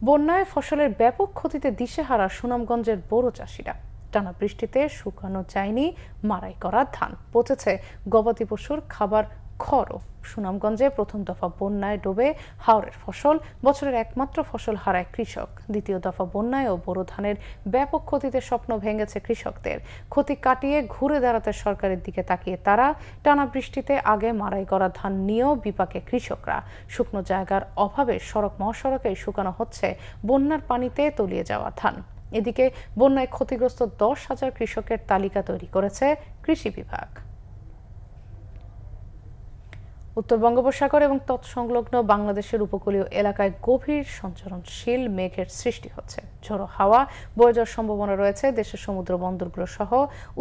বন্যায় ফসলের ব্যাপক ক্ষতিতে দিশেহারা সুনামগঞ্জের বড় চাষিরা। টানা বৃষ্টিতে শুকানো যায়নি মারাই করা ধান। পচেছে গবাদি পশুর খাবার খড়ও সুনামগঞ্জে প্রথম দফা বন্যায় ডোবে হাওড়ের ফসল, বছরের একমাত্র ফসল হারায় কৃষক। দ্বিতীয় দফা বন্যায় ও বোরো ধানের ব্যাপক ক্ষতিতে স্বপ্ন ভেঙেছে কৃষকদের। ক্ষতি কাটিয়ে ঘুরে দাঁড়াতে সরকারের দিকে তাকিয়ে তারা, টানা বৃষ্টিতে আগে মারাই করা ধান নিয়েও বিপাকে কৃষকরা। শুকনো জায়গার অভাবে সড়ক মহাসড়কে শুকানো হচ্ছে বন্যার পানিতে তলিয়ে যাওয়া ধান। এদিকে বন্যায় ক্ষতিগ্রস্ত দশ হাজার কৃষকের তালিকা তৈরি করেছে কৃষি বিভাগ। উত্তর বঙ্গোপসাগর এবং তৎসংলগ্ন বাংলাদেশের উপকূলীয় এলাকায় গভীর সঞ্চরণশীল মেঘের সৃষ্টি হচ্ছে। ঝোড়ো হাওয়া বয়ে যাওয়ার সম্ভাবনা রয়েছে দেশের সমুদ্র বন্দরগুলো সহ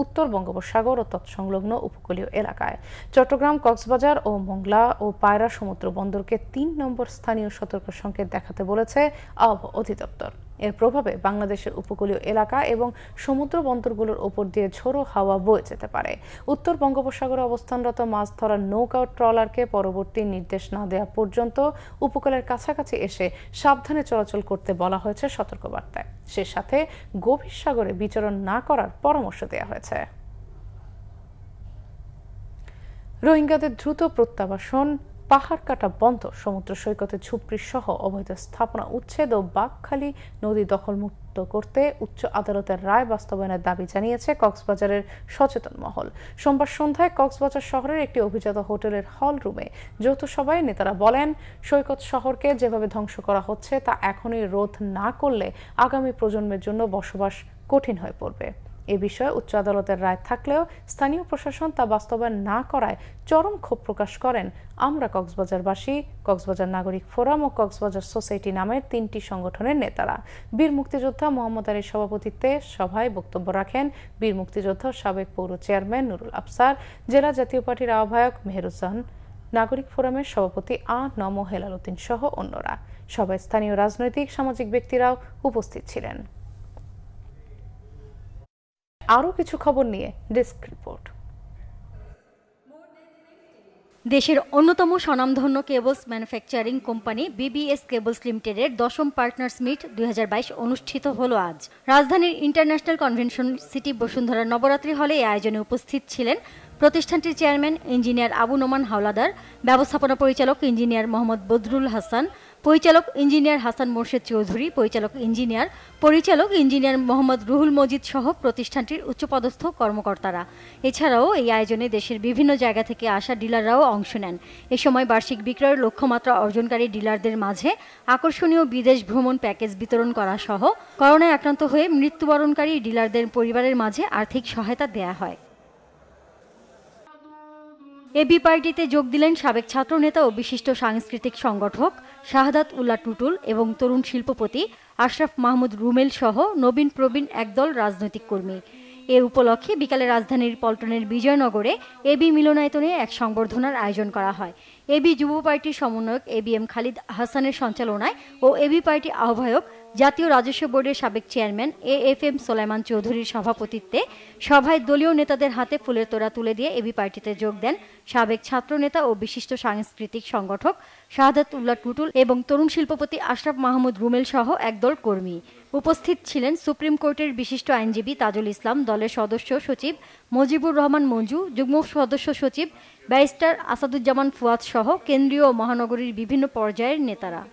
উত্তর বঙ্গোপসাগর ও তৎসংলগ্ন উপকূলীয় এলাকায়। চট্টগ্রাম, কক্সবাজার ও মোংলা ও পায়রা সমুদ্র বন্দরকে তিন নম্বর স্থানীয় সতর্ক সংকেত দেখাতে বলেছে আবহাওয়া অধিদপ্তর। এর প্রভাবে বাংলাদেশের উপকূলীয় এলাকা এবং সমুদ্র বন্দরগুলোর ওপর দিয়ে ঝোড়ো হাওয়া বয়ে যেতে পারে। উত্তর বঙ্গোপসাগরে অবস্থানরত মাছ ধরার নৌকা ও ট্রলারকে পরবর্তী নির্দেশ না দেওয়া পর্যন্ত উপকূলের কাছাকাছি এসে সাবধানে চলাচল করতে বলা হয়েছে সতর্কবার্তায়। সে সাথে গভীর সাগরে বিচরণ না করার পরামর্শ দেওয়া হয়েছে। রোহিঙ্গাদের দ্রুত প্রত্যাবাসন পাহাড় কাটা বন্ধ, সমুদ্র সৈকতে ঝুপড়ি সহ অবৈধ স্থাপনা উচ্ছেদ ও বাঘখালী নদী দখলমুক্ত করতে উচ্চ আদালতের রায় বাস্তবায়নের দাবি জানিয়েছে কক্সবাজারের সচেতন মহল। সোমবার সন্ধ্যায় কক্সবাজার শহরের একটি অভিজাত হোটেলের হল রুমে যৌথ সভায় নেতারা বলেন, সৈকত শহরকে যেভাবে ধ্বংস করা হচ্ছে তা এখনই রোধ না করলে আগামী প্রজন্মের জন্য বসবাস কঠিন হয়ে পড়বে। এ বিষয়ে উচ্চ আদালতের রায় থাকলেও স্থানীয় প্রশাসন তা বাস্তবায়ন না করায় চরম ক্ষোভ প্রকাশ করেন আমরা কক্সবাজারবাসী, কক্সবাজার নাগরিক ফোরাম ও কক্সবাজার সোসাইটি নামের তিনটি সংগঠনের নেতারা। বীর মুক্তিযোদ্ধা মোহাম্মদ আলীর সভাপতিত্বে সভায় বক্তব্য রাখেন বীর মুক্তিযোদ্ধা সাবেক পৌর চেয়ারম্যান নুরুল আফসার, জেলা জাতীয় পার্টির আহ্বায়ক মেহরুজান নাগরিক ফোরামের সভাপতি আ নম হেলাল উদ্দিন সহ অন্যরা। সবাই স্থানীয় রাজনৈতিক সামাজিক ব্যক্তিরাও উপস্থিত ছিলেন। আরও কিছু খবর নিয়ে ডেস্ক রিপোর্ট। দেশের অন্যতম স্বনামধন্য cables manufacturing company BBS cables লিমিটেডের দশম পার্টনার্স মিট দুই অনুষ্ঠিত হলো আজ। রাজধানীর international convention city Bashundhara Nabaratri হলে এই আয়োজনে উপস্থিত ছিলেন প্রতিষ্ঠানটির চেয়ারম্যান ইঞ্জিনিয়ার আবু নোমান হাওলাদার, ব্যবস্থাপনা পরিচালক ইঞ্জিনিয়ার মোহাম্মদ বদরুল হাসান পরিচালক ইঞ্জিনিয়ার হাসান মোর্শেদ চৌধুরী, পরিচালক ইঞ্জিনিয়ার পরিচালক ইঞ্জিনিয়ার মোহাম্মদ রুহুল মজিদ সহ প্রতিষ্ঠানটির উচ্চপদস্থ কর্মকর্তারা। এছাড়াও এই আয়োজনে দেশের বিভিন্ন জায়গা থেকে আসা ডিলাররাও অংশ নেন। এ সময় বার্ষিক বিক্রয়ের লক্ষ্যমাত্রা অর্জনকারী ডিলারদের মাঝে আকর্ষণীয় বিদেশ ভ্রমণ প্যাকেজ বিতরণ করা সহ করোনায় আক্রান্ত হয়ে মৃত্যুবরণকারী ডিলারদের পরিবারের মাঝে আর্থিক সহায়তা দেয়া হয়। এবি পার্টিতে যোগ দিলেন সাবেক ছাত্রনেতা ও বিশিষ্ট সাংস্কৃতিক সংগঠক শাহাদাত উল্লাহ টুটুল এবং তরুণ শিল্পপতি আশরাফ মাহমুদ রুমেল সহ নবীন প্রবীণ একদল রাজনৈতিক কর্মী। এ উপলক্ষে বিকালে রাজধানীর পল্টনের বিজয়নগরে এবি মিলনায়তনে এক সংবর্ধনার আয়োজন করা হয়। এবি যুব পার্টির সমন্বয়ক এ বি এম খালিদ হাসানের সঞ্চালনায় ও এবি পার্টি আহ্বায়ক জাতীয় রাজস্ব বোর্ডের সাবেক chairman A F M Solaiman চৌধুরীর সভাপতিত্বে সভায় দলীয় নেতাদের হাতে ফুলের তোড়া তুলে দিয়ে এবি পার্টিতে যোগ দেন সাবেক ছাত্রনেতা ও বিশিষ্ট সাংস্কৃতিক সংগঠক শাহাদাত উল্লাহ টুটুল এবং তরুণ শিল্পপতি আশরাফ মাহমুদ রুমেল সহ একদল কর্মী। উপস্থিত ছিলেন সুপ্রিম কোর্টের বিশিষ্ট আইনজীবী তাজুল ইসলাম, দলের সদস্য সচিব মজিবুর রহমান মঞ্জু, যুগ্ম সদস্য সচিব ব্যারিস্টার আসাদুজ্জামান ফুয়াদ সহ কেন্দ্রীয় মহানগরীর বিভিন্ন পর্যায়ের নেতারা।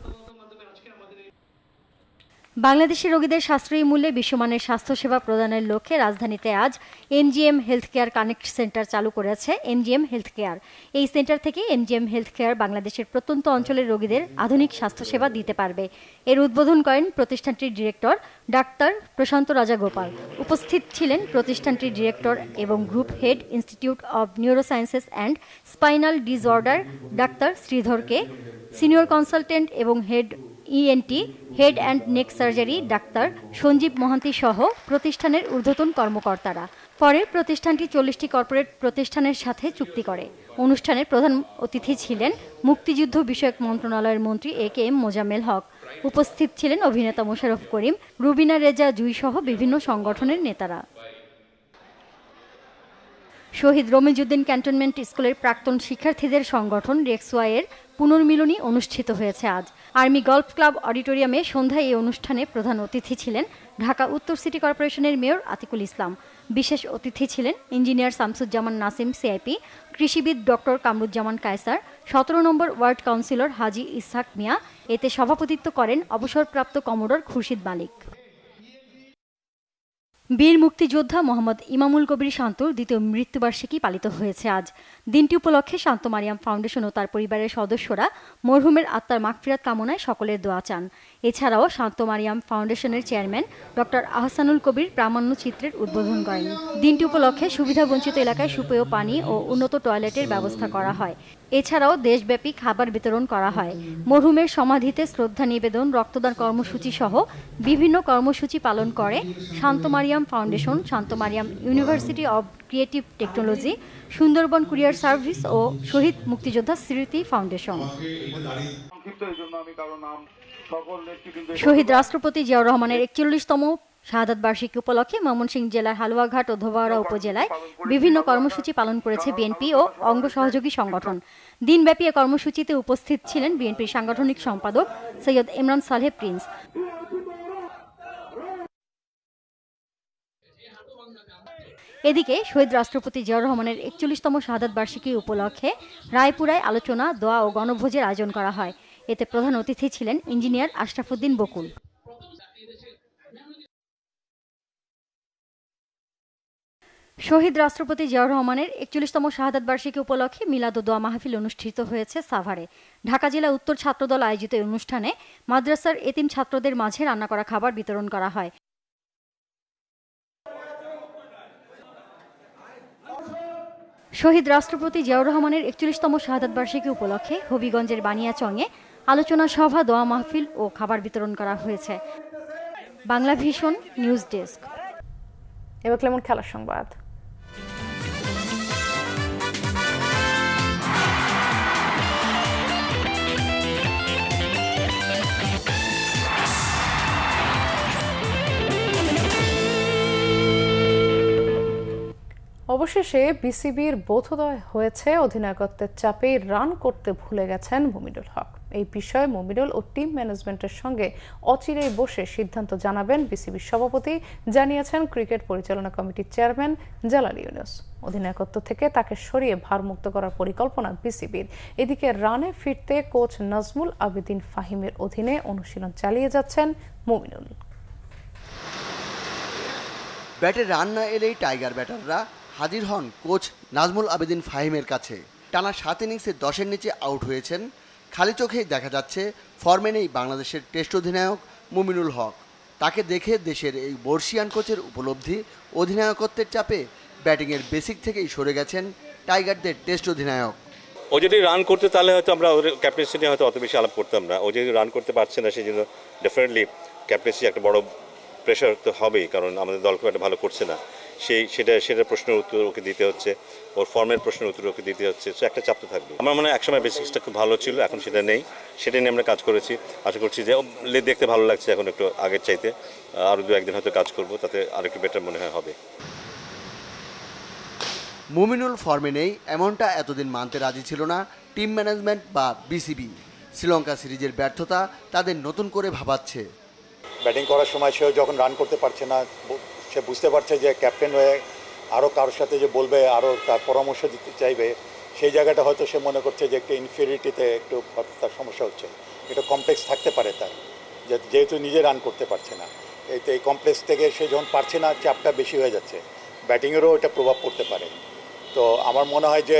বাংলাদেশের রোগীদের সাশ্রয়ী মূল্যে বিশ্বমানের স্বাস্থ্যসেবা প্রদানের লক্ষ্যে রাজধানীতে আজ MGM health care connect centre চালু করেছে এমজিএম হেলথ কেয়ার এই সেন্টার থেকে এমজিএম হেলথ কেয়ার বাংলাদেশের প্রত্যন্ত অঞ্চলের রোগীদের আধুনিক স্বাস্থ্যসেবা দিতে পারবে। এর উদ্বোধন করেন প্রতিষ্ঠানটির ডিরেক্টর ডাক্তার প্রশান্ত রাজা গোপাল উপস্থিত ছিলেন প্রতিষ্ঠানটির ডিরেক্টর এবং group head institute of neurosciences and spinal disorder doctor শ্রীধরকে, senior consultant এবং head ENT head and neck surgery doctor Sanjeev Mohanty সহ প্রতিষ্ঠানের ঊর্ধ্বতন কর্মকর্তারা। পরে প্রতিষ্ঠানটি চল্লিশটি কর্পোরেট প্রতিষ্ঠানের সাথে চুক্তি করে। অনুষ্ঠানের প্রধান অতিথি ছিলেন মুক্তিযুদ্ধ বিষয়ক মন্ত্রণালয়ের মন্ত্রী এ কে এম মোজাম্মেল হক। উপস্থিত ছিলেন অভিনেতা মোশারফ করিম, রুবিনা রেজা জুই সহ বিভিন্ন সংগঠনের নেতারা। শহীদ রমিজুদ্দিন ক্যান্টনমেন্ট স্কুলের প্রাক্তন শিক্ষার্থীদের সংগঠন রেক্সওয়াইয়ের পুনর্মিলনী অনুষ্ঠিত হয়েছে আজ। আর্মি গল্ফ ক্লাব অডিটোরিয়ামে সন্ধ্যায় এই অনুষ্ঠানে প্রধান অতিথি ছিলেন ঢাকা উত্তর সিটি কর্পোরেশনের মেয়র আতিকুল ইসলাম। বিশেষ অতিথি ছিলেন ইঞ্জিনিয়ার শামসুজ্জামান নাসিম সিআইপি, কৃষিবিদ ডক্টর কামরুজ্জামান কায়সার, সতেরো নম্বর ওয়ার্ড কাউন্সিলর হাজি ইসহাক মিয়া। এতে সভাপতিত্ব করেন অবসরপ্রাপ্ত কমোডর খুরশিদ মালিক। বীর মুক্তিযোদ্ধা মোহাম্মদ ইমামুল কবির শান্তর দ্বিতীয় মৃত্যুবার্ষিকী পালিত হয়েছে আজ। দিনটি উপলক্ষে শান্ত মারিয়াম ফাউন্ডেশন ও তার পরিবারের সদস্যরা মরহুমের আত্মার মাগফিরাত কামনায় সকলের দোয়া চান। এছাড়াও শান্ত মারিয়াম ফাউন্ডেশনের চেয়ারম্যান ডক্টর আহসানুল কবির প্রামাণ্য চিত্রের উদ্বোধন করেন। দিনটি উপলক্ষে সুবিধাবঞ্চিত এলাকায় সুপেয় পানি ও উন্নত টয়লেটের ব্যবস্থা করা হয়। এছাড়াও দেশব্যাপী খাবার বিতরণ করা হয়। মরহুমের সমাধিতে শ্রদ্ধা নিবেদন, রক্তদান কর্মসূচি সহ বিভিন্ন কর্মসূচি পালন করে Shanto Mariam foundation Shanto Mariam university of creative technology, Sundarban courier service ও শহীদ মুক্তিযোদ্ধা স্মৃতি ফাউন্ডেশন। শহীদ রাষ্ট্রপতি জিয়াউর রহমানের একচল্লিশতম শাহাদাত বার্ষিকী উপলক্ষে ময়মনসিংহ জেলার হালুয়াঘাট ও ধোবাড়া উপজেলায় বিভিন্ন কর্মসূচি পালন করেছে বিএনপি ও অঙ্গ সহযোগী সংগঠন। দিনব্যাপী এ কর্মসূচিতে উপস্থিত ছিলেন বিএনপির সাংগঠনিক সম্পাদক সৈয়দ ইমরান সালেহ প্রিন্স। এদিকে শহীদ রাষ্ট্রপতি জিয়াউর রহমানের একচল্লিশতম শাহাদাত বার্ষিকী উপলক্ষে রায়পুরায় আলোচনা দোয়া ও গণভোজের আয়োজন করা হয়। এতে প্রধান অতিথি ছিলেন ইঞ্জিনিয়ার আশরাফুদ্দিন বকুল। শহীদ রাষ্ট্রপতি জিয়াউর রহমানের একচল্লিশতম শাহাদাত বার্ষিকী উপলক্ষে মিলাদ দোয়া মাহফিল অনুষ্ঠিত হয়েছে সাভারে। ঢাকা জেলা উত্তর ছাত্রদল আয়োজিত এই অনুষ্ঠানে মাদ্রাসার এতিম ছাত্রদের মাঝে রান্না করা খাবার বিতরণ করা হয়। শহীদ রাষ্ট্রপতি জিয়াউর রহমানের একচল্লিশতম শাহাদাত বার্ষিকী উপলক্ষে হবিগঞ্জের বানিয়াচংয়ে আলোচনা সভা, দোয়া মাহফিল ও খাবার বিতরণ করা হয়েছে। Bangla Vision news desk. এবার কেমন খেলার সংবাদ। অবশেষে বিসিবির বোধোদয় হয়েছে অধিনায়কত্বের চাপে রান করতে ভুলে গেছেন মুমিনুল হক। এই বিষয়ে মুমিনুল ও টিম ম্যানেজমেন্টের সঙ্গে অচিরেই বসে সিদ্ধান্ত জানাবেন বিসিবির সভাপতি, জানিয়েছেন ক্রিকেট পরিচালনা কমিটির চেয়ারম্যান জালাল ইউনুস। অধিনায়কত্ব থেকে তাকে সরিয়ে ভারমুক্ত করার পরিকল্পনা বিসিবির। এদিকে রানে ফিরতে কোচ নাজমুল আবেদিন ফাহিমের অধীনে অনুশীলন চালিয়ে যাচ্ছেন মুমিনুল। ব্যাটে রান না এলেই টাইগার ব্যাটাররা হাজির হন কোচ নাজমুল আবেদিন ফাহিমের কাছে। টানা সাত ইনিংসে দশের নিচে আউট হয়েছেন। খালি চোখেই দেখা যাচ্ছে ফর্মে নেই বাংলাদেশের টেস্ট অধিনায়ক মুমিনুল হক। তাকে দেখে দেশের এই বর্ষিয়ান কোচের উপলব্ধি অধিনায়কত্বের চাপে ব্যাটিংয়ের বেসিক থেকেই সরে গেছেন টাইগারদের টেস্ট অধিনায়ক। ও যদি রান করতে তাহলে হয়তো আমরা ওর ক্যাপ্টেন্সি নিয়ে হয়তো অত বেশি আলাপ করতাম না। ও যদি রান করতে পারছে না সেই জন্য ডেফিনেটলি ক্যাপ্টেন্সি একটা বড় প্রেশার তো হবেই, কারণ আমাদের দল খুব একটা ভালো করছে না। সেই সেটা সেটার প্রশ্নের উত্তর ওকে দিতে হচ্ছে ওর ফর্মের প্রশ্নের উত্তর ওকে দিতে হচ্ছে সো একটা চাপ তো থাকবে। আমার মনে হয় একসময় বেসিক্সটা খুব ভালো ছিল এখন সেটা নেই। সেটা নিয়ে আমরা কাজ করেছি। আশা করছি যে লে দেখতে ভালো লাগছে এখন একটু আগের চাইতে। আরও দু একদিন হয়তো কাজ করব তাতে আর একটু বেটার মনে হয় হবে। মুমিনুল ফর্মে নেই এমনটা এতদিন মানতে রাজি ছিল না টিম ম্যানেজমেন্ট বা বিসিবি শ্রীলঙ্কা সিরিজের ব্যর্থতা তাদের নতুন করে ভাবাচ্ছে। ব্যাটিং করার সময় সেও যখন রান করতে পারছে না সে বুঝতে পারছে যে ক্যাপ্টেন হয়ে আরও কারোর সাথে যে বলবে আরও তার পরামর্শ দিতে চাইবে, সেই জায়গাটা হয়তো সে মনে করছে যে একটু ইনফিরিটিতে একটু তার সমস্যা হচ্ছে। একটু কমপ্লেক্স থাকতে পারে তার যেহেতু নিজে রান করতে পারছে না। এই তো এই কমপ্লেক্স থেকে সে যখন পারছে না, চাপটা বেশি হয়ে যাচ্ছে। ব্যাটিংয়েরও এটা প্রভাব পড়তে পারে। তো আমার মনে হয় যে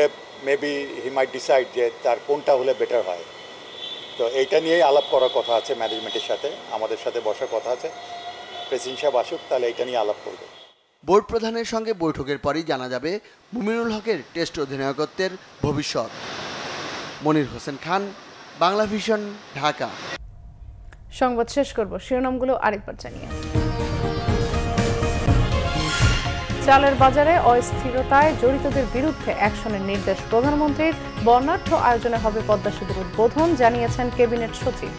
মেবি হি মাইট ডিসাইড যে তার কোনটা হলে বেটার হয়। তো এইটা নিয়েই আলাপ করার কথা আছে ম্যানেজমেন্টের সাথে, আমাদের সাথে বসার কথা আছে। প্রেসিডেন্ট সাহেব আসুক তাহলে এটা নিয়ে আলাপ করবে। বোর্ড প্রধানের সঙ্গে বৈঠকের পরই জানা যাবে মুমিনুল হকের টেস্ট অধিনায়কত্বের ভবিষ্যৎ। মনির হোসেন খান বাংলা ভিশন ঢাকা। সংবাদ শেষ করব শিরোনামগুলো আরেকবার জানিয়ে। চালের বাজারে অস্থিরতায় জড়িতদের বিরুদ্ধে অ্যাকশনের নির্দেশ প্রধানমন্ত্রীর। বর্ণাঢ্য আয়োজনে হবে পদ্মা সেতুর উদ্বোধন জানিয়েছেন ক্যাবিনেট সচিব।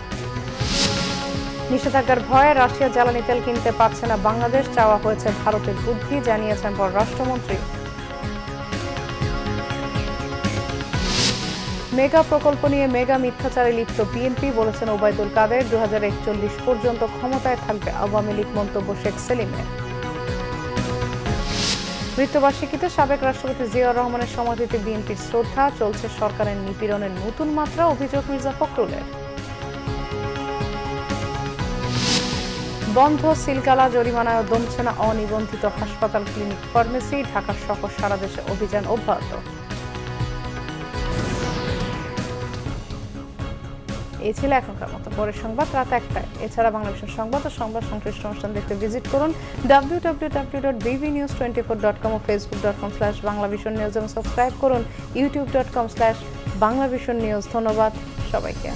নিষেধাজ্ঞার ভয়ে রাশিয়া জ্বালানি তেল কিনতে পারছে না বাংলাদেশ, চাওয়া হয়েছে ভারতের বুদ্ধি, জানিয়েছেন পররাষ্ট্রমন্ত্রী। মেগা প্রকল্প নিয়ে মেগা মিথ্যাচারে লিপ্ত বিএনপি, বলেছেন ওবায়দুল কাদের দু হাজার একচল্লিশ পর্যন্ত ক্ষমতায় থাকবে আওয়ামী লীগ মন্তব্য শেখ সেলিমের। মৃত্যুবার্ষিকীতে সাবেক রাষ্ট্রপতি জিয়াউর রহমানের সমাধিতে বিএনপির শ্রদ্ধা, চলছে সরকারের নিপীড়নের নতুন মাত্রা, অভিযোগ মির্জা ফখরুলের। বন্ধ সিলগালা জরিমানায় দমছে না অনিবন্ধিত হাসপাতাল ক্লিনিক ফার্মেসি ঢাকা সহ সারা দেশে অভিযান অব্যাহত। এই ছিল এখনকার মতো। পরের সংবাদ রাত একটায়। এছাড়া বাংলাদেশের সংবাদ ও সংবাদ সংশ্লিষ্ট অনুষ্ঠান দেখতে ভিজিট করুন W W W dot B B news twenty four dot com ও Facebook dot com slash Bangla vision news এবং সাবস্ক্রাইব করুন YouTube dot com slash Bangla vision news ধন্যবাদ সবাইকে।